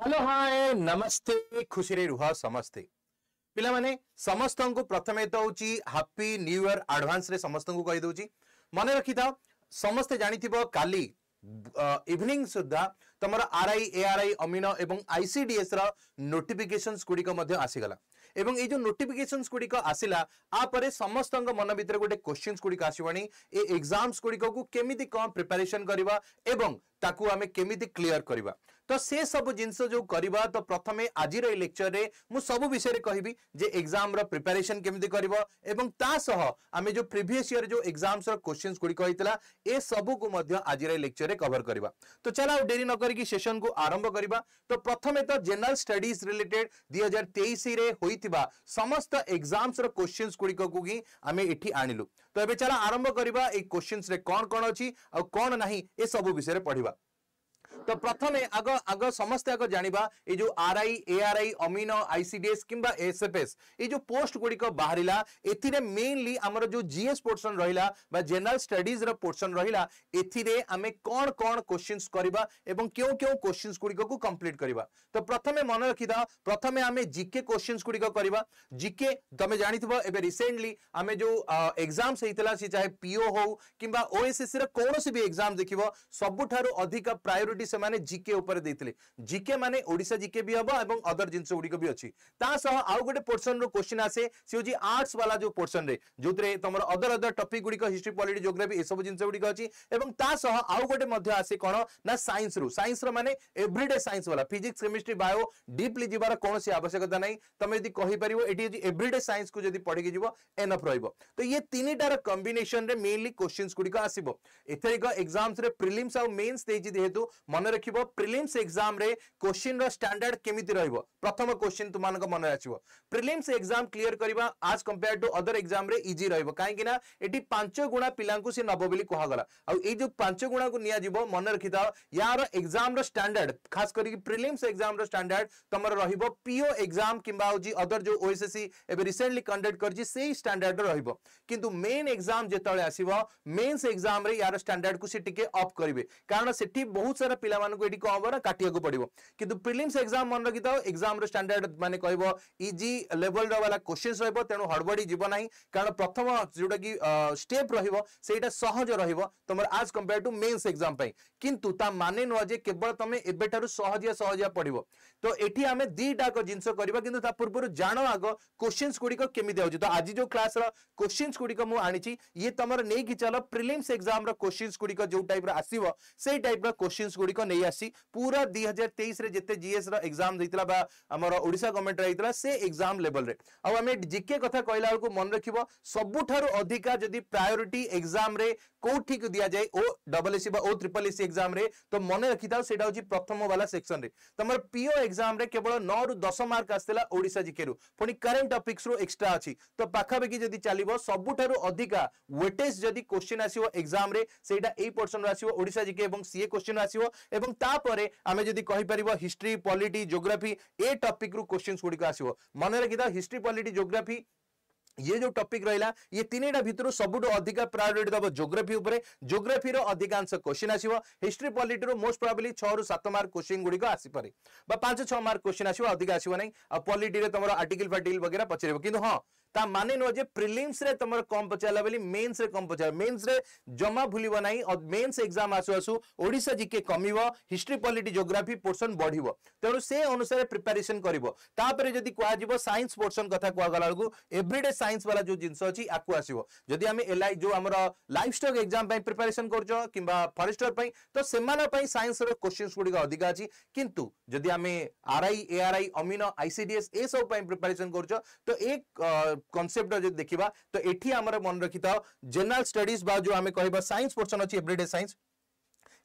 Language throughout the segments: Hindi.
ହ୍ୟାଲୋ ହାଏ ନମସ୍ତେ ଖୁସିରେ ରୁହ ସମସ୍ତେ ପିଲାମାନେ ସମସ୍ତଙ୍କୁ ପ୍ରଥମେ ଦଉଛି ହାପି ନ୍ୟୁ ଇୟର ଆଡଭାନ୍ସରେ ସମସ୍ତଙ୍କୁ କହିଦଉଛି ମନେ ରଖିଥାଅ ସମସ୍ତେ ଜାଣିଥିବ କାଲି ଇଭିନିଂ ସୁଦ୍ଧା ତମର ଆର ଆଇ ଏଆର ଆଇ ଅମିନ ଏବଂ ଆଇସିଡିଏସ୍ ର ନୋଟିଫିକେସନ୍ସ ଗୁଡ଼ିକ ମଧ୍ୟ ଆସିଗଲା ଏବଂ ଏଇ ଯେଉଁ ନୋଟିଫିକେସନ୍ସ ଗୁଡ଼ିକ ଆସିଲା ଆ ପରେ ସମସ୍ତଙ୍କ ମନ ଭିତରେ ଗୋଟେ କ୍ୱେଶ୍ଚିନ୍ସ ଗୁଡ଼ିକ ଆସିବନି ଏ ଏକ୍ଜାମ୍ସ ଗୁଡ଼ିକକୁ କେମିତି କ'ଣ ପ୍ରିପାରେସନ୍ କରିବା ଏବଂ ତାକୁ ଆମେ କେମିତି କ୍ଲିୟର କରିବା तो से सब जिन जो कर तो प्रथम आज लेक्चर में मुझ सब विषय कहबी जो एक्जाम रिपेरेसन केमी कर आम जो प्रिभिययर जो एक्जाम क्वेश्चन गुड़िका ए सबू लेक्चर में कवर करवा तो चल आउ डेरी न करी सेसन को आरंभ करवा तो प्रथम तो जेनेल स्टडीज रिलेटेड दुई हजार तेईस होता समस्त एक्जाम क्वेश्चन गुड़िक आम ये आनलु तो ये चल आरंभ करवा क्वेश्चन कौन कौन अच्छी कौन ना सब विषय पढ़ा ତ ପ୍ରଥମେ ଆଗ ଆଗ ସମସ୍ତେ ଆଗ ଜାଣିବା ଏଇ ଯେଉଁ ଆର୍ଆଇ ଏଆର୍ଆଇ ଅମିନ ଆଇସିଡିଏସ୍ କିମ୍ବା ଏସ୍ଏଫ୍ଏସ୍ ଏଇ ଯେଉଁ ପୋଷ୍ଟ ଗୁଡ଼ିକ ବାହାରିଲା ଏଥିରେ ମେନଲି ଆମର ଯେଉଁ ଜିଏସ୍ ପୋର୍ସନ୍ ରହିଲା ବା ଜେନେରାଲ ଷ୍ଟଡିଜ୍ର ପୋର୍ସନ୍ ରହିଲା ଏଥିରେ ଆମେ କ'ଣ କ'ଣ କୋଶ୍ଚିନ୍ସ କରିବା ଏବଂ କେଉଁ କେଉଁ କୋଶ୍ଚିନ୍ସ ଗୁଡ଼ିକକୁ କମ୍ପ୍ଲିଟ୍ କରିବା ତ ପ୍ରଥମେ ମନେ ରଖିଦେବା ପ୍ରଥମେ ଆମେ ଜିକେ କୋଶ୍ଚିନ୍ସ ଗୁଡ଼ିକ କରିବା ଜିକେ ତମେ ଜାଣିଥିବ ଏବେ ରିସେଣ୍ଟଲି ଆମେ ଯେଉଁ ଏକ୍ଜାମ୍ସ ହେଇଥିଲା ସେ ଚାହେ ପିଓ ହଉ କିମ୍ବା ଓଏସ୍ଏସ୍ସିର କୌଣସି ବି ଏକ୍ଜାମ୍ ଦେଖିବ ସବୁଠାରୁ ଅଧିକ ପ୍ରାୟୋରିଟି ଲେକ୍ଚରଟି ସେମାନେ ଜିକେ ଉପରେ ଦେଇଥିଲେ ଜିକେ ମାନେ ଓଡ଼ିଶା ଜିକେ ବି ହେବ ଏବଂ ଅଦର ଜିନିଷ ଗୁଡ଼ିକ ବି ଅଛି ତା ସହ ଆଉ ଗୋଟେ ପୋର୍ସନରୁ କୋଶ୍ଚିନ୍ ଆସେ ସେ ହେଉଛି ଆର୍ଟସ ବାଲା ଯେଉଁ ପୋର୍ସନରେ ଯେଉଁଥିରେ ତମର ଅଦର ଅଦର ଟପିକ୍ ଗୁଡ଼ିକ ହିଷ୍ଟ୍ରି ପଲିଟି ଜୋଗ୍ରାଫି ଏସବୁ ଜିନିଷ ଗୁଡ଼ିକ ଅଛି ଏବଂ ତା ସହ ଆଉ ଗୋଟେ ମଧ୍ୟ ଆସେ କ'ଣ ନା ସାଇନ୍ସରୁ ସାଇନ୍ସର ମାନେ ଏଭ୍ରିଡେ ସାଇନ୍ସ ବାଲା ଫିଜିକ୍ସ କେମିଷ୍ଟ୍ରି ବାୟୋ ଡିପ୍ଲି ଯିବାର କୌଣସି ଆବଶ୍ୟକତା ନାହିଁ ତମେ ଯଦି କହିପାରିବ ଏଠି ହେଉଛି ଏଭ୍ରିଡେ ସାଇନ୍ସକୁ ଯଦି ପଢ଼ିକି ଯିବ ଏନଫ୍ ରହିବ ତ ଇଏ ତିନିଟାର କମ୍ବିନେସନରେ ମେନଲି କୋଶ୍ଚିନ୍ସ ଗୁଡ଼ିକ ଆସିବ ଏଥରିକ ଏକ୍ଜାମ୍ସରେ ପ୍ରିଲିମ୍ସ ଆଉ ମେନ୍ସ ଦେଇଛି ଯେହେତୁ मन रख प्रिलिम्स एग्जाम क्वेश्चन रैंडार्ड केमी रही है प्रथम क्वेश्चन तुमको मन रखे प्रिलिम्स एग्जाम क्लीयर करवा आज compare to other exam is रहा कहीं पांच गुणा पिला नब बोली कहगला आई जो पांच गुणा को निजी मन रखी था यार एग्जाम स्टाडार्ड खास कर प्रिलिम्स एग्जाम स्टाडार्ड तुम रही है पीओ एग्जाम कि अदर जो ओएसएससी रिसेंटली कंडक्ट कर स्टाडार्ड रही मेन एग्जाम जिते आस मेन्स एग्जाम यार स्टाडार्ड को अफ करेंगे कारण से बहुत सारा ପିଲାମାନଙ୍କୁ ଏଠି କଣ ହବ ନା କାଟିବାକୁ ପଡିବ କିନ୍ତୁ ପ୍ରିଲିମ୍ସ ଏକ୍ଜାମ ମନେ ରଖିଥାଉ ଏକ୍ଜାମର ଷ୍ଟାଣ୍ଡାର୍ଡ ମାନେ କହିବ ଇଜି ଲେଭଲର ବାଲା କୋଶ୍ଚିନ୍ସ ରହିବ ତେଣୁ ହଡ଼ବଡ଼ି ଯିବ ନାହିଁ କାରଣ ପ୍ରଥମ ଯେଉଁଟାକି ଷ୍ଟେପ୍ ରହିବ ସେଇଟା ସହଜ ରହିବ ତମର as compare to mains exam ପାଇଁ କିନ୍ତୁ ତା ମାନେ ନୁହଁ ଯେ କେବଳ ତମେ ଏବେଠାରୁ ସହଜିଆ ସହଜିଆ ପଡ଼ିବ ତ ଏଠି ଆମେ ଦୁଇଟାକ ଜିନିଷ କରିବା କିନ୍ତୁ ତା ପୂର୍ବରୁ ଜାଣ ଆଗ କୋଶ୍ଚିନ୍ସ ଗୁଡ଼ିକ କେମିତି ଆଉଛି ତ ଆଜି ଯେଉଁ କ୍ଲାସ୍ର କୋଶ୍ଚିନ୍ସ ଗୁଡ଼ିକ ମୁଁ ଆଣିଛି ଇଏ ତମର ନେଇକି ଚାଲ ପ୍ରିଲିମ୍ସ ଏକ୍ଜାମର କୋଶ୍ଚିନ୍ସ ଗୁଡ଼ିକ ଯେଉଁ ଟାଇପ୍ର ଆସିବ ସେଇ ଟାଇପ୍ର କୋଶ୍ଚିନ୍ସ ଗୁଡ଼ିକ गुड़िक नहीं आसी पूरा दुई हजार तेईस जिते जीएस रजाम ओडा गवर्नमेंट होता से एग्जाम लेवल आम जिके कथा कहला बेलू मन रख सबुठ अधिका जदि प्रायोरीटी एग्जाम कौटी दि जाए O double S O triple S exam तो मन रखी था प्रथम वाला सेक्शन तुम पीओ एग्जाम केवल नौ रु दस मार्क आसाला ओडा जिके पुणी करेन्ट टपिक्स रु एक्सट्रा अच्छी तो पाखापाखि जब चलो सबुठ अधिका वेटेज जदि क्वेश्चन आसो से पोर्सन आसो जिके सीए क्वेश्चन आसो এবং তাপরে আমি যদি কহিপার হিস্ট্রি পলিটি জোগ্রাফি এ টপিক রু কোশ্চিন্স आसीबो আসব মনে রাখি हिस्ट्री पॉलिटी ज्योग्राफी ये जो टॉपिक रहा ये तीन भितर सबुठ अधिक दबो ज्योग्राफी जोग्राफी ज्योग्राफी जोग्राफी अधिकांश क्वेश्चन आसीबो हिस्ट्री पॉलिटी रो मोस्ट प्रोबेबली छु सात मार्क क्वेश्चन गुड़िक बा 5 6 मार्क क्वेश्चन आसीबो अधिक आ पॉलिटी रे आर्टिकल वगैरह हां ତା ମାନେ ନୁହଁ ଯେ ପ୍ରିଲିମ୍ସରେ ତମର କମ୍ ପଚାରିଲା ବୋଲି ମେନ୍ସରେ କମ୍ ପଚାରିବ ମେନ୍ସରେ ଜମା ଭୁଲିବ ନାହିଁ ମେନ୍ସ ଏକ୍ଜାମ ଆସୁ ଆସୁ ଓଡ଼ିଶା ଜିକେ କମିବ ହିଷ୍ଟ୍ରି ପଲିଟି ଜୋଗ୍ରାଫି ପୋର୍ସନ୍ ବଢ଼ିବ ତେଣୁ ସେ ଅନୁସାରେ ପ୍ରିପାରେସନ୍ କରିବ ତାପରେ ଯଦି କୁହାଯିବ ସାଇନ୍ସ ପୋର୍ସନ୍ କଥା କୁହାଗଲା ବେଳକୁ ଏଭ୍ରିଡେ ସାଇନ୍ସ ବାଲା ଯେଉଁ ଜିନିଷ ଅଛି ଆକୁ ଆସିବ ଯଦି ଆମେ ଏଲ୍ଆଇ ଯେଉଁ ଆମର ଲାଇଫ୍ ଷ୍ଟକ୍ ଏକ୍ଜାମ ପାଇଁ ପ୍ରିପାରେସନ୍ କରୁଛ କିମ୍ବା ଫରେଷ୍ଟର ପାଇଁ ତ ସେମାନଙ୍କ ପାଇଁ ସାଇନ୍ସର କୋଶ୍ଚିନ୍ସ ଗୁଡ଼ିକ ଅଧିକା ଅଛି କିନ୍ତୁ ଯଦି ଆମେ ଆର୍ଆଇ ଏଆର୍ଆଇ ଅମିନ ଆଇସିଡିଏସ୍ ଏସବୁ ପାଇଁ ପ୍ରିପାରେସନ୍ କରୁଛ ତ ଏ কনসেপ্ট যদি দেখা তো এটি আমার মনে রাখি জেনারেল স্টডিজ বা যে আমি কহবা সাইন্স পোর্সন অ্যাভরিডে সাইন্স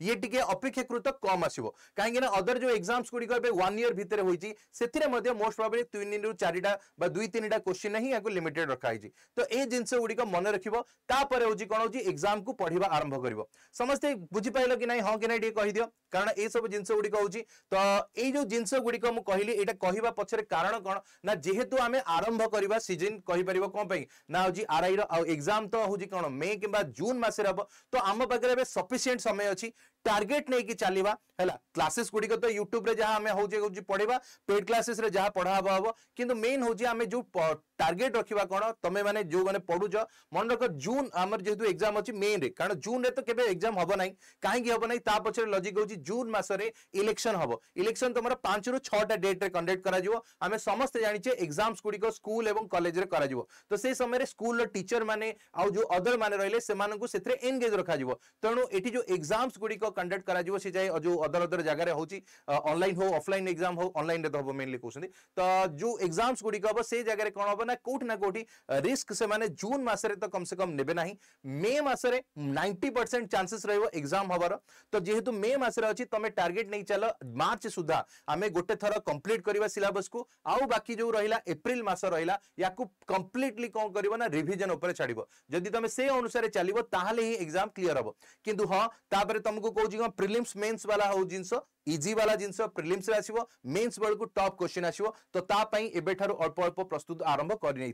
ଇଏ ଟିକେ ଅପେକ୍ଷାକୃତ କମ୍ ଆସିବ କାହିଁକିନା ଅଦର ଯେଉଁ ଏକ୍ଜାମ୍ସ ଗୁଡ଼ିକ ଏବେ ୱାନ୍ ଇୟର୍ ଭିତରେ ହୋଇଛି ସେଥିରେ ମଧ୍ୟ ମୋଷ୍ଟ ପ୍ରବ୍ଲି ତିନିରୁ ଚାରିଟା ବା ଦୁଇ ତିନିଟା କୋଶ୍ଚିନ୍ ହିଁ ୟାକୁ ଲିମିଟେଡ୍ ରଖାହେଇଛି ତ ଏ ଜିନିଷ ଗୁଡ଼ିକ ମନେ ରଖିବ ତାପରେ ହେଉଛି କ'ଣ ହେଉଛି ଏକ୍ଜାମ୍କୁ ପଢ଼ିବା ଆରମ୍ଭ କରିବ ସମସ୍ତେ ବୁଝିପାରିଲ କି ନାହିଁ ହଁ କି ନାହିଁ ଟିକେ କହିଦିଅ କାରଣ ଏସବୁ ଜିନିଷ ଗୁଡ଼ିକ ହେଉଛି ତ ଏଇ ଯେଉଁ ଜିନିଷ ଗୁଡ଼ିକ ମୁଁ କହିଲି ଏଇଟା କହିବା ପଛରେ କାରଣ କ'ଣ ନା ଯେହେତୁ ଆମେ ଆରମ୍ଭ କରିବା ସିଜିନ୍ କହିପାରିବ କ'ଣ ପାଇଁ ନା ହେଉଛି ଆର୍ଆଇର ଆଉ ଏକ୍ଜାମ୍ ତ ହେଉଛି କ'ଣ ମେ କିମ୍ବା ଜୁନ୍ ମାସରେ ହେବ ତ ଆମ ପାଖରେ ଏବେ ସଫିସିଏଣ୍ଟ ସମୟ ଅଛି टारगेट नहीं कि चलिबा है क्लासेस गुड़िक तो यूट्यूब रे जहां हमें पेड क्लासेस रे जहां पढ़ा हबो किंतु मेन हूँ जो टार्गेट रखा कौन तुम मैंने जो मैंने पढ़ुच मन रख जून आम जेहतु एक्जाम अच्छी मे रे कारण जून रे तो केवे एक्जाम हम ना कहीं हम ना ता पचर लजिक हूँ जून मसने इलेक्शन हम इलेक्शन तुम पांच रु छा डेट रे कंडक्ट करें समस्त जाचे एक्जाम्स गुड़िक स्कूल और कलेज तो से समय स्कूल टीचर मैंने जो अदर मैंने रही है से एनगेज रखा तेणु ये जो एक्जाम्स गुड़िक कंडक्ट कर जो अदर अदर जगह हूँ अनल हो अफल एक्जाम हो अनल तो हम मेनली कहते तो जो एक्जाम्स गुड़िक हम से जगह कौन हम संभावना कौटि ना कौटि रिस्क से माने जून मस तो कम से कम ने मे मस नाइंटी परसेंट चानसेस रग्जाम हबार तो जेहेतु मे मस तुम्हें टार्गेट नहीं चलो मार्च सुधा आम गोटे थर कम्प्लीट कर सिलेबस को आउ बाकी जो रहा एप्रिल मस रहा या कम्प्लीटली कौन कर ना रिविजन छाड़ जदि तुम से अनुसार चलो एग्जाम क्लीयर हम कि हाँ तापर तुमको कौन कौन प्रिलिम्स मेन्स वाला हो जिन इजी वाला जिनस प्रिलिम्स आसो मेन्स बेलू टॉप क्वेश्चन आसो तो ताप अल्प अल्प प्रस्तुत आरंभ करनी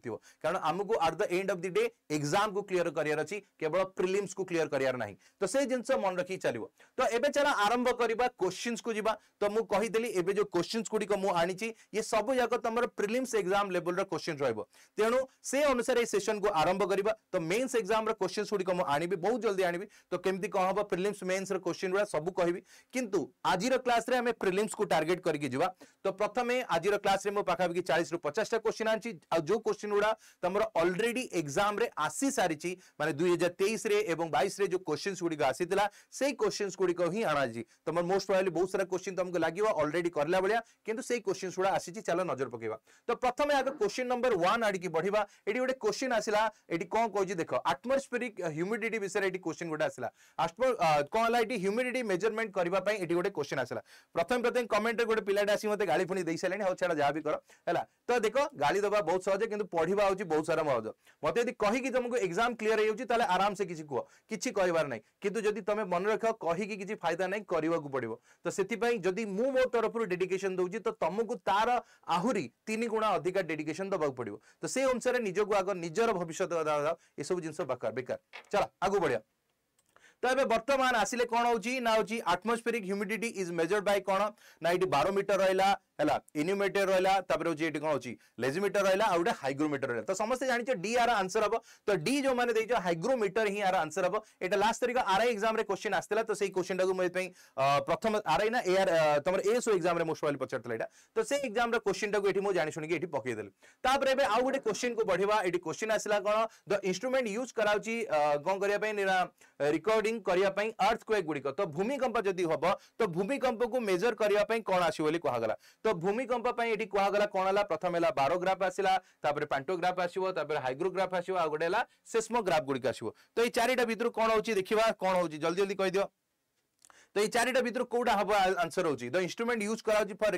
को क्लीयर करार अच्छी केवल प्रिलिम्स को क्लीयर करार ना तो से जिन मन रखी चलो तो ये चल आरंभ करवा क्वेश्चन को जी तो मुझेली एवं जो क्वेश्चन गुड़िक मुझे ये सब जगह तुम प्रिलिम्स एक्जाम लेवल रोश्चिन् रेणु से अनुसार ये सेसन को आरंभ करवा तो मेन्स एक्जाम क्वेश्चन गुड़िक मुझे बहुत जल्दी आनी तो कमी कह प्रिम्स मेन्स रोश्चिन् सब कह कि आज क्लास में आम प्रिम्स को टारगेट करके जा तो प्रथम आज क्लास में मो पाखापाखि चालीस रु पचासटा क्वेश्चन आज जो क्वेश्चन गुड़ा तुम अलरेडी एक्जाम आसी सारी मानते दुई हजार तेईस और बैस जो क्वेश्चन गुड़ी आसी से क्वेश्चन गुड़िक ही आणाजी तुम मोस्ट प्रोबेबली बहुत सारा क्वेश्चन तुमको लगे अलरेडी करला भाया कि क्वेश्चन गुड़ा आसी चल नजर पकड़ा तो प्रथम आगे क्वेश्चन नंबर वन आड़ की बढ़िया ये गोटे क्वेश्चन आसला ये कौन कह देख आटमोस्फेरिक ह्यूमिडिट विषय ये क्वेश्चन गोटे आसला कौन है ये ह्यूमिडिट मेजरमेंट करने गोटे क्वेश्चन आसला प्रथम प्रथम कमेंट गोटे पिलाटे आस मते गाड़ी पुणी दे सारे हाँ छाड़ा जहाँ भी कर है तो देख गाड़ी दबा बहुत सहज ସହଜ କିନ୍ତୁ ପଢ଼ିବା ହେଉଛି ବହୁତ ସାରା ମହଜ ମୋତେ ଯଦି କହିକି ତୁମକୁ ଏକ୍ଜାମ୍ କ୍ଲିୟର ହେଇଯାଉଛି ତାହେଲେ ଆରାମସେ କିଛି କୁହ କିଛି କହିବାର ନାହିଁ କିନ୍ତୁ ଯଦି ତୁମେ ମନେ ରଖ କହିକି କିଛି ଫାଇଦା ନାହିଁ କରିବାକୁ ପଡ଼ିବ ତ ସେଥିପାଇଁ ଯଦି ମୁଁ ମୋ ତରଫରୁ ଡେଡିକେସନ୍ ଦେଉଛି ତ ତୁମକୁ ତାର ଆହୁରି ତିନି ଗୁଣା ଅଧିକା ଡେଡିକେସନ୍ ଦେବାକୁ ପଡ଼ିବ ତ ସେଇ ଅନୁସାରେ ନିଜକୁ ଆଗ ନିଜର ଭବିଷ୍ୟତ କଥା ଏସବୁ ଜିନିଷ ବେକାର ବେକାର ଚାଲ ଆଗକୁ ବଢ଼ିବା तो ये बर्तमान आसिले कौन हो atmospheric humidity is measured by कौन ना ये बारोमीटर रहा है इन्यूमेटर रहा कौन अच्छी लेजिमिटर रहा आउ गए हाइग्रोमीटर रहा तो समस्त जानते डी आर आंसर हम तो डी जो मैंने देख हाइग्रोमीटर ही आर आंसर हम एट लास्ट तारीख आर आई एक्जाम क्वेश्चन आसाला तो क्वेश्चन टाइम प्रथम आर आई ना एआर तुम एसओ एक्जाम मोस्ट पचारा तो से एक्जाम क्वेश्चन टाइम जाशुणी ये पकईदेली आउ गए क्वेश्चन को बढ़ावा क्वेश्चन आसाला कौन द इनमेंट यूज करा कौन करने रिकॉर्डिंग करिया अर्थ क्वेक तो भूमिकंप जदि हम तो भूमिकंप को मेजर करने कौन आस तो তো ଭୂମିକମ୍ପ ପାଇଁ ଏଠି କୁହାଗଲା କ'ଣ ହେଲା ପ୍ରଥମେ ହେଲା ବାରୋଗ୍ରାଫ୍ ଆସିଲା ତାପରେ ପାଣ୍ଟୋଗ୍ରାଫ୍ ଆସିବ ତାପରେ ହାଇଗ୍ରୋଗ୍ରାଫ୍ ଆସିବ ଆଉ ଗୋଟେ ହେଲା ସେସ୍ମୋଗ୍ରାଫ୍ ଗୁଡ଼ିକ ଆସିବ ତ ଏଇ ଚାରିଟା ଭିତରୁ କ'ଣ ହେଉଛି ଦେଖିବା କ'ଣ ହେଉଛି ଜଲ୍ଦି ଜଲ୍ଦି କହିଦିଅ तो ये चार भितर कोडा हबो आंसर हो द इंस्ट्रूमेंट यूज करा जी फॉर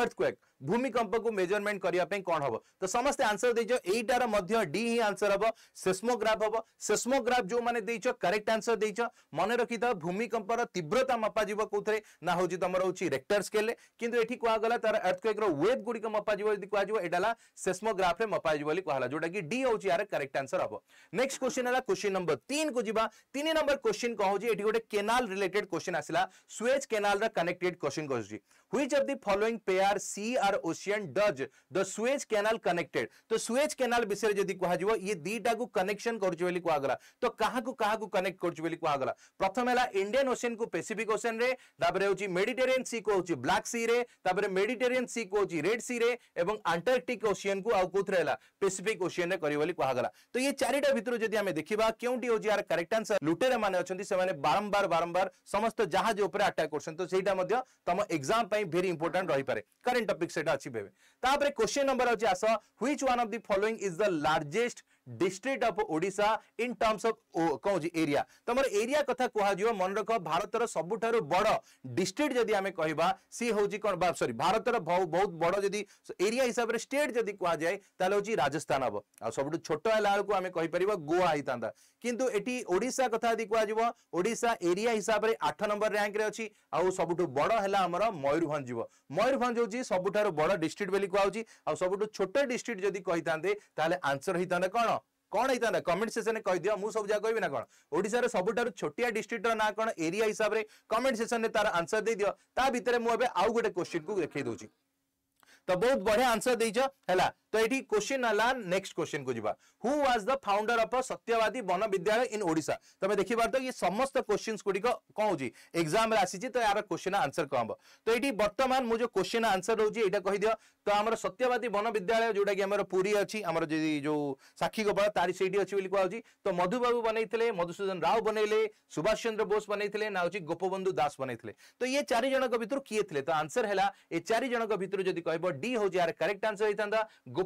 अर्थक्वेक भूमिकंप को मेजरमेंट करने पे कोन तो समस्त आंसर देजो एटार आंसर हबो सेस्मोग्राफ हबो सेस्मोग्राफ जो मैंने देचो करेक्ट आंसर देचो माने रखी त भूमिकंपर तीव्रता मपा जीव कोथरे ना होची तुम होची रिक्टर स्केल किंतु एठी कोआ गला तार अर्थक्वेक रो वेव गुडी को मापा जीव यदि कोआ जीव एडाला कहला जोटा की यार करेक्ट आंसर हबो नेक्स्ट क्वेश्चन हला क्वेश्चन नंबर तीन को जीवा 3 नंबर क्वेश्चन कहो गोटे canal related question question asila Suez Canal connected question question goes which of the following pair sea or ocean does the Suez Canal तो स्वेज केनाल विषय जदि कह ये दीटा को कनेक्शन कर तो क्या क्या कनेक्ट कर प्रथम है इंडियान ओसीआन को पेसीफिक ओसीआन हूँ मेडिटेरियन सी को ब्लाक सी मेडिटेरियन सी को रेड सी आंटार्क्टिक ओसीआन को आउ कौन है पेसीफिक ओसीआन कहगला तो ये चारिटा भितर जब देखा क्योंटी हूँ यार करेक्ट आंसर लुटेरा मैंने से बारंबार बारंबार समस्त জাহাজ উপরে আটাକ୍ করছেন তো সেইটা মধ্য তম এক্সাম পাই ভেরি ইম্পর্টান্ট রহিপারে কারেন্ট টপিক সেটা আছে ভেবে তাপরে কোশ্চেন নম্বর আছে as which one of the following is the largest district of Odisha in terms of କହୁଛି ଏରିଆ ତମର ଏରିଆ କଥା କୁହାଯିବ ମନେ ରଖ ଭାରତର ସବୁଠାରୁ ବଡ଼ ଡିଷ୍ଟ୍ରିକ୍ଟ ଯଦି ଆମେ କହିବା ସିଏ ହେଉଛି କ'ଣ ବା ସରି ଭାରତର ବହୁତ ବଡ଼ ଯଦି ଏରିଆ ହିସାବରେ ଷ୍ଟେଟ୍ ଯଦି କୁହାଯାଏ ତାହେଲେ ହେଉଛି ରାଜସ୍ଥାନ ହବ ଆଉ ସବୁଠୁ ଛୋଟ ହେଲା ବେଳକୁ ଆମେ କହିପାରିବା ଗୋଆ ହେଇଥାନ୍ତା କିନ୍ତୁ ଏଠି ଓଡ଼ିଶା କଥା ଯଦି କୁହାଯିବ ଓଡ଼ିଶା ଏରିଆ ହିସାବରେ ଆଠ ନମ୍ବର ରାଙ୍କରେ ଅଛି ଆଉ ସବୁଠୁ ବଡ଼ ହେଲା ଆମର ମୟୂରଭଞ୍ଜ ଯିବ ମୟୂରଭଞ୍ଜ ହେଉଛି ସବୁଠାରୁ ବଡ଼ ଡିଷ୍ଟ୍ରିକ୍ଟ ବୋଲି କୁହାଯାଉଛି ଆଉ ସବୁଠୁ ଛୋଟ ଡିଷ୍ଟ୍ରିକ୍ଟ ଯଦି କହିଥାନ୍ତେ ତାହେଲେ ଆନ୍ସର ହେଇଥାନ୍ତା କ'ଣ কোণ হইতা কমেন্ট সেকশন কইদিও মু সব যা কইবি না কোণ ওড়িশার সবুঠার ছোটিয়া ডিস্ট্রিক্টর না কোণ এরিয়া হিসাবে কমেন্ট সেকশন তার আনসর দিয়ে দিও তা ভিতরে মু এবে আউ গোটে কোশ্চিন কু দেখাই দউছি তো বহুত বঢ়িয়া আনসর দেইছ হেলা तो ये क्वेश्चन है नेक्स्ट क्वेश्चन को जी who was the founder of Satyavadi Vana Vidyalaya in Voda तुम देख पार ये समस्त क्वेश्चन गुड़ी कौन हो एक्जाम आसी तो यार क्वेश्चन आंसर कौन हम तो ये बर्तमान मुझे क्वेश्चन आंसर रोज ये कहीदि तो आम सत्यवादी वन विद्यालय जोटा कि पूरी अच्छी आम जो साक्षी गोपाल तारी सही अच्छी कहुच्ची तो मधुबाबू बनते मधुसूदन राव बनैले सुभाष चंद्र बोस बनते ना हो गोपबंधु दास बनते तो ये चार जन भर किए थे तो आंसर है ये चार जन भर जब कह डी हूँ यार करेक्ट आंसर होता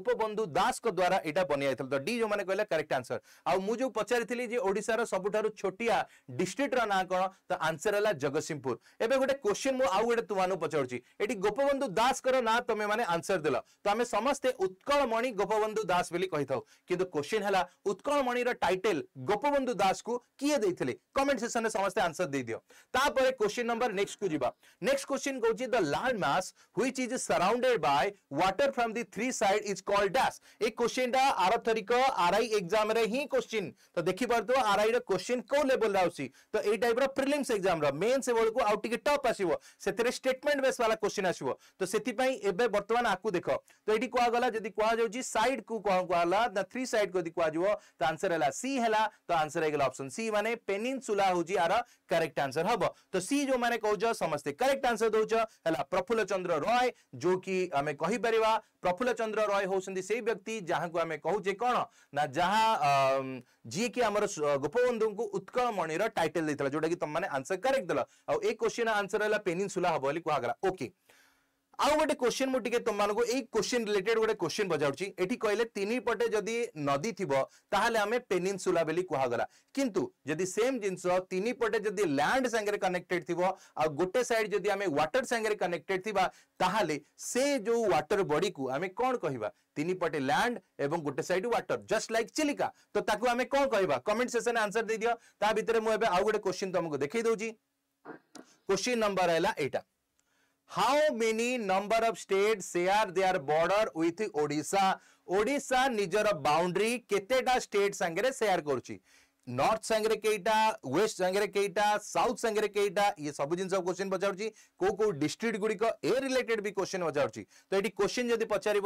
ଗୋପବନ୍ଧୁ ଦାସଙ୍କ ଦ୍ୱାରା ଏଇଟା ବନିଯାଇଥିଲା ତ ଡି ଯୋଉମାନେ କହିଲେ କରେକ୍ଟ ଆନ୍ସର ଆଉ ମୁଁ ଯୋଉ ପଚାରିଥିଲି ଯେ ଓଡ଼ିଶାର ସବୁଠାରୁ ଛୋଟିଆ ଡିଷ୍ଟ୍ରିକ୍ଟର ନାଁ କ'ଣ ତ ଆନ୍ସର ହେଲା ଜଗତସିଂହପୁର ଏବେ ଗୋଟେ କ୍ୱେଶ୍ଚିନ୍ ମୁଁ ଆଉ ଗୋଟେ ତୁମାନଙ୍କୁ ପଚାରୁଛି ଏଠି ଗୋପବନ୍ଧୁ ଦାସଙ୍କର ନାଁ ତମେମାନେ ଆନ୍ସର ଦେଲ ତ ଆମେ ସମସ୍ତେ ଉତ୍କଳମଣି ଗୋପବନ୍ଧୁ ଦାସ ବୋଲି କହିଥାଉ କିନ୍ତୁ କ୍ୱେଶ୍ଚିନ୍ ହେଲା ଉତ୍କଳମଣିର ଟାଇଟେଲ ଗୋପବନ୍ଧୁ ଦାସକୁ କିଏ ଦେଇଥିଲେ କମେଣ୍ଟ ସେକ୍ସନରେ ସମସ୍ତେ ଆନ୍ସର ଦେଇଦିଅ ତାପରେ କ୍ୱେଶ୍ଚିନ୍ ନମ୍ବର ନେକ୍ସଟକୁ ଯିବା ନେକ୍ସଟ କ୍ୱେଶ୍ଚିନ୍ କହୁଛି the land mass which is surrounded by water from the three side is called dash ए क्वेश्चन डा आर थरिक आरआई एग्जाम रे ही क्वेश्चन तो देखि परतो आरआई रे क्वेश्चन को लेवल रे आउसी तो ए टाइप रा प्रीलिम्स एग्जाम रा मेन से बळ को आउट टिके टॉप आसीबो सेतरे स्टेटमेंट बेस वाला क्वेश्चन आसीबो तो सेति पई एबे वर्तमान आकु देखो तो एटी कोआ गला जदी कोआ जी साइड को को गला द थ्री साइड को दिखवा जो तो आंसर हला सी हला तो आंसर है ऑप्शन सी माने पेनिनसुला हो होजी आर करेक्ट आंसर हबो तो सी जो माने जो समस्त करेक्ट आंसर दउछ हला प्रफुल्ल चंद्र रॉय जो कि हमें कहि परबा प्रफुल्ल चंद्र रॉय होंगे से व्यक्ति जहाँ को आम कहे कौन ना जहाँ जी कि गोपबंधु को उत्कल मणिर टाइटल जोटा कि तुम आंसर करेक्ट दल आ क्वेश्चन आंसर रहा पेनिनसुला हम बोली कहगला ओके आउ गोटे क्वेश्चन मु टिके तुमको एई क्वेश्चन रिलेटेड गोटे क्वेश्चन पचाउछि एठी कहले तिनी पटे जदि नदी थिबो ताहले हमें पेनिनसुला बेली कुहा गला किंतु जदि सेम जिंस तिनी पटे जदि लैंड संगे कनेक्टेड थिबो आ गोटे साइड जदि हमें वाटर संगे कनेक्टेड थिबा ताहले से जो वाटर बॉडी को हमें कोन कहबा तिनी पटे लैंड एवं गोटे side water just like Chilika तो ताकू हमें कोन कहबा कमेंट सेशन आंसर दे दियो ता भितर मु एबे आउ गोटे क्वेश्चन तुमको देखै दउछि क्वेश्चन नंबर हैला एटा how many number of states share their border with odisha odisha nijara boundary keteta state sangre share karuchi north north कईटा वेस्ट सांगे कईटा साउथ कईटा ये सब जिन क्वेश्चन पचार डिस्ट्रिक्ट गुड़िक ए रिलेटेड भी क्वेश्चन पचार तो ये क्वेश्चन जब पचार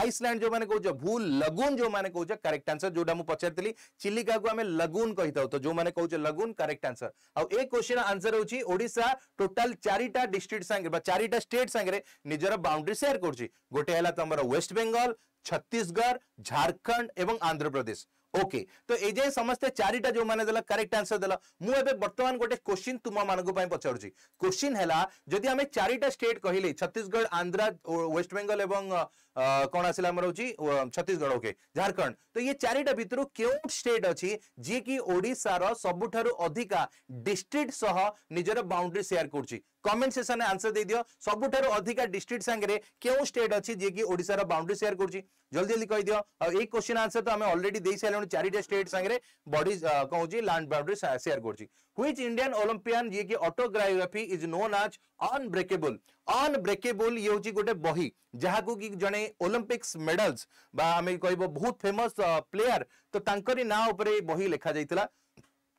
आइसलैंड जो मैंने कौच भूल लगुन जो मैंने कौच करेक्ट आंसर जो पचारि चिलिका को आम लगून कही था तो जो मैंने कौच लगून करेक्ट आंसर आउ क्वेश्चन आंसर होशा टोटाल चारिटा डिस्ट्रिक्ट सांगे चारिटा स्टेट सांगे निजर बाउंड्री सेयार कर गोटे तुम वेस्ट बेंगल छत्तीसगढ़ झारखंड और आंध्र प्रदेश ওকে তো এই যে সমস্তে চারিটা যে দেলা করেক্ট আনসর দেল মু এবে বর্তমান গোটে কোশ্চিন তুম মানুষ পচারুছি কোশ্চিন হেলা যদি আমি চারিটা স্টেট কহিলি ছত্তিশগড় আন্ধ্রা ওয়েস্ট বেঙ্গল এবং কোণ আসলে আমার হচ্ছে ছত্তিশগড় ওকে ঝাড়খণ্ড তো ইয়ে চারিটা ভিতর কেউ স্টেট অছি যিয়ে কি ওড়িশার সবুঠার অধিকা ডিস্ট্রিক্ট সহ নিজের বাউন্ডারি সেয়ার করছি कमेंट सेक्शन में आंसर दे दियो सब अधिका डिस्ट्रिक्ट सांगे क्यों स्टेट अच्छी जी ओडार बाउंड्री सेयर कर जल्दी जल्दी कहीदि और ये क्वेश्चन आंसर तो आम अलरेडी दे सारे चार स्टेट सांगे बडी कौन लैंड बाउंड्री सेयार कर Indian Olympian ji autobiography is known as unbreakable unbreakable ये हूँ गोटे बही जहाँ कि जड़े ओलंपिक्स मेडल्स आम कह बहुत फेमस प्लेयार तो ना उपरे बही लिखा जाता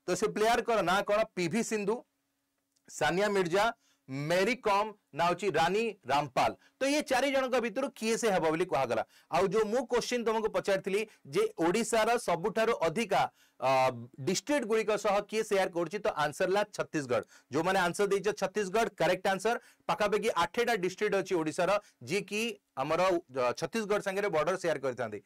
तो से प्लेयार ना कौन भी सिंधु सानिया मिर्जा मैरी कॉम ना हूँ रानी रामपाल तो ये चारि जन भितर किए से हे कहगला आउ जो मु क्वेश्चन तुमको पचारी जे ओडार सबुठ अधिका डिस्ट्रिक्ट गुड़िक किए सेयार कर तो आंसर ला छत्तीसगढ़ जो मैंने आंसर दे छत्तीसगढ़ करेक्ट आंसर पखापाखि आठटा डिस्ट्रिक्ट अच्छी ओडार जी की आमर छत्तीसगढ़ सागर बॉर्डर सेयार करते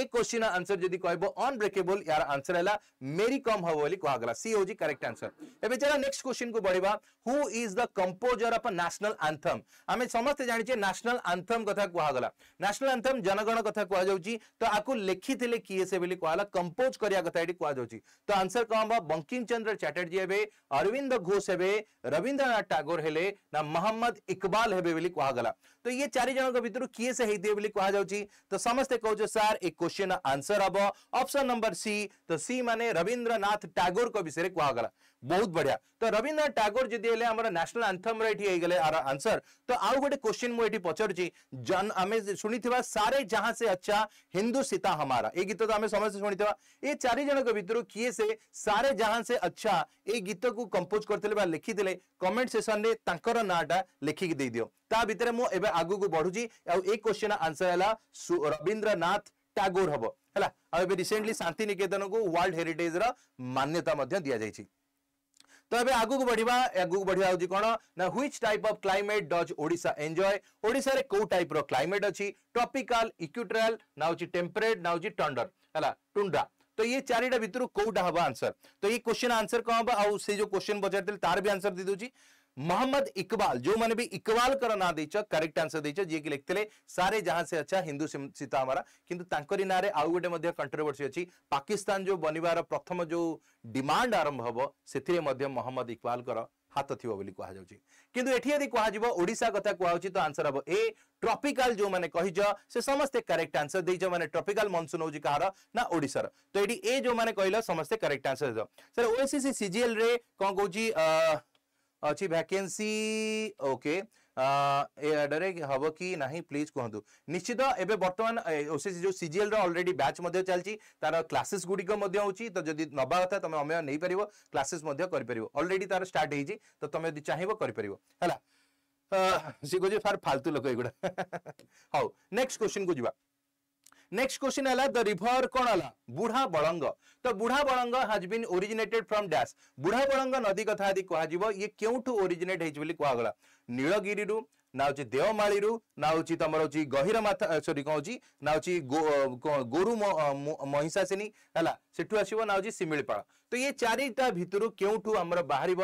ए क्वेश्चन आंसर जब कह अनब्रेकेबल यार आंसर है मेरी कम हम बोली कहगला सी हूँ करेक्ट आंसर एवं चला नेक्स्ट क्वेश्चन को बढ़िया who is the composer of a national anthem आम समस्त जाने न्यासनाल आंथम कथ कहगला न्यासनाल आंथम जनगण कथ कहुच्छी तो आपको लिखी किए से कहला कंपोज करा कथ कौन तो आंसर कौन हम बंकिम चंद्र चाटर्जी हे अरविंद घोष हे रवींद्रनाथ टागोर हेले ना महम्मद इकबाल हे कहगला तो ये चारिजण भितर किए से कहुच्छ तो समस्ते कहो सार ए क्वेश्चन आंसर हम अप्सन नंबर सी तो सी मान रवींद्रनाथ टागोर विषय कहगला बहुत बढ़िया तो रवीन्द्रनाथ टागोर जी नेशनल आंथम रहीगले आंसर तो आउ गोटे क्वेश्चन मुझे पचार शुनी सारे जहां से अच्छा हिंदू सीता हमारा ये गीत तो आम समस्त शुनी ये चारिजण भितर किए से सारे जहां से अच्छा ये गीत को कंपोज कर लिखी कमेंट सेसन में नाटा लिखिक दे दियो ता भितर मुझे आगे बढ़ुची आश्चिन आंसर है रवीन्द्रनाथ टागोर हम है रिसेंटली शांति निकेतन को वर्ल्ड हेरिटेज रान्यता दि जाएगी ତ ଏବେ ଆଗକୁ ବଢିବା ଆଗକୁ ବଢିବା ହେଉଛି କ'ଣ ନା which type of climate does Odisha enjoy ଓଡ଼ିଶାରେ କୋଉ ଟାଇପ୍ର କ୍ଲାଇମେଟ୍ ଅଛି ଟ୍ରପିକାଲ ଇକ୍ୟୁଟ୍ରାଲ ନା ହେଉଛି ଟେମ୍ପରେଟ୍ ନା ହେଉଛି ଟଣ୍ଡର ହେଲା ଟୁଣ୍ଡା तो ये चारिटा भितर कौटा हम आंसर तो ये क्वेश्चन आंसर कौन हम आउ से जो क्वेश्चन पचार तार भी आंसर दे दूसरी मोहम्मद इकबाल जो मैंने भी इकबाल ना दे करेक्ट आंसर जी लिखते सारे जहां से अच्छा हिंदू सीता हमारा किंतु आउ गोटे कंट्रोवर्सी अच्छी पाकिस्तान जो बनवार प्रथम जो डिमांड आरंभ हम से मोहम्मद इकबाल हाथ थी बोली कहुच्च कितु यदि कहशा कथा कहूँ तो आंसर हम ए ट्रपिकाल जो मैंने कहीज से समस्ते करेक्ट आंसर दे मैंने ट्रपिकाल मनसुन हूँ कहार ना ओडार तो ये ए जो मैंने कहल समस्ते correct answer sir OACC CGL रे कौन कौन ଅଛି ଭ୍ୟାକେନ୍ସି ଓକେ ଏ ଆଡ଼ରେ ହେବ କି ନାହିଁ ପ୍ଲିଜ୍ କୁହନ୍ତୁ ନିଶ୍ଚିତ ଏବେ ବର୍ତ୍ତମାନ ଓସିସି ଯେଉଁ ସିଜିଏଲ୍ର ଅଲରେଡ଼ି ବ୍ୟାଚ୍ ମଧ୍ୟ ଚାଲିଛି ତାର କ୍ଲାସେସ୍ ଗୁଡ଼ିକ ମଧ୍ୟ ହେଉଛି ତ ଯଦି ନେବା କଥା ତୁମେ ଅମେୟ ନେଇପାରିବ କ୍ଲାସେସ୍ ମଧ୍ୟ କରିପାରିବ ଅଲରେଡ଼ି ତାର ଷ୍ଟାର୍ଟ ହେଇଛି ତ ତୁମେ ଯଦି ଚାହିଁବ କରିପାରିବ ହେଲା ସିଏ କହୁଛି ଫାର୍ ଫାଲତୁ ଲୋକ ଏଗୁଡ଼ା ହଉ ନେକ୍ସଟ କ୍ୱେଶ୍ଚିନ୍କୁ ଯିବା नेक्स्ट क्वेश्चन है द रिभर कौन है बुढ़ा बड़ंग तो बुढ़ा बड़ंग हाज बीन ओरिजिनेटेड फ्रम डैश बुढ़ा बड़ंग नदी कथ आदि कहो ये क्योंठ ओरिजिनेट होगा नीलगिरी ନା ହେଉଛି ଦେଓମାଳିରୁ ନା ହେଉଛି ତମର ହେଉଛି ଗହିର ମାଥା ସରି କ'ଣ ହେଉଛି ନା ହେଉଛି ଗୋରୁ ମହିଷାସିନୀ ହେଲା ସେଠୁ ଆସିବ ନା ହେଉଛି ଶିମିଳିପାଳ ତ ଇଏ ଚାରିଟା ଭିତରୁ କେଉଁଠୁ ଆମର ବାହାରିବ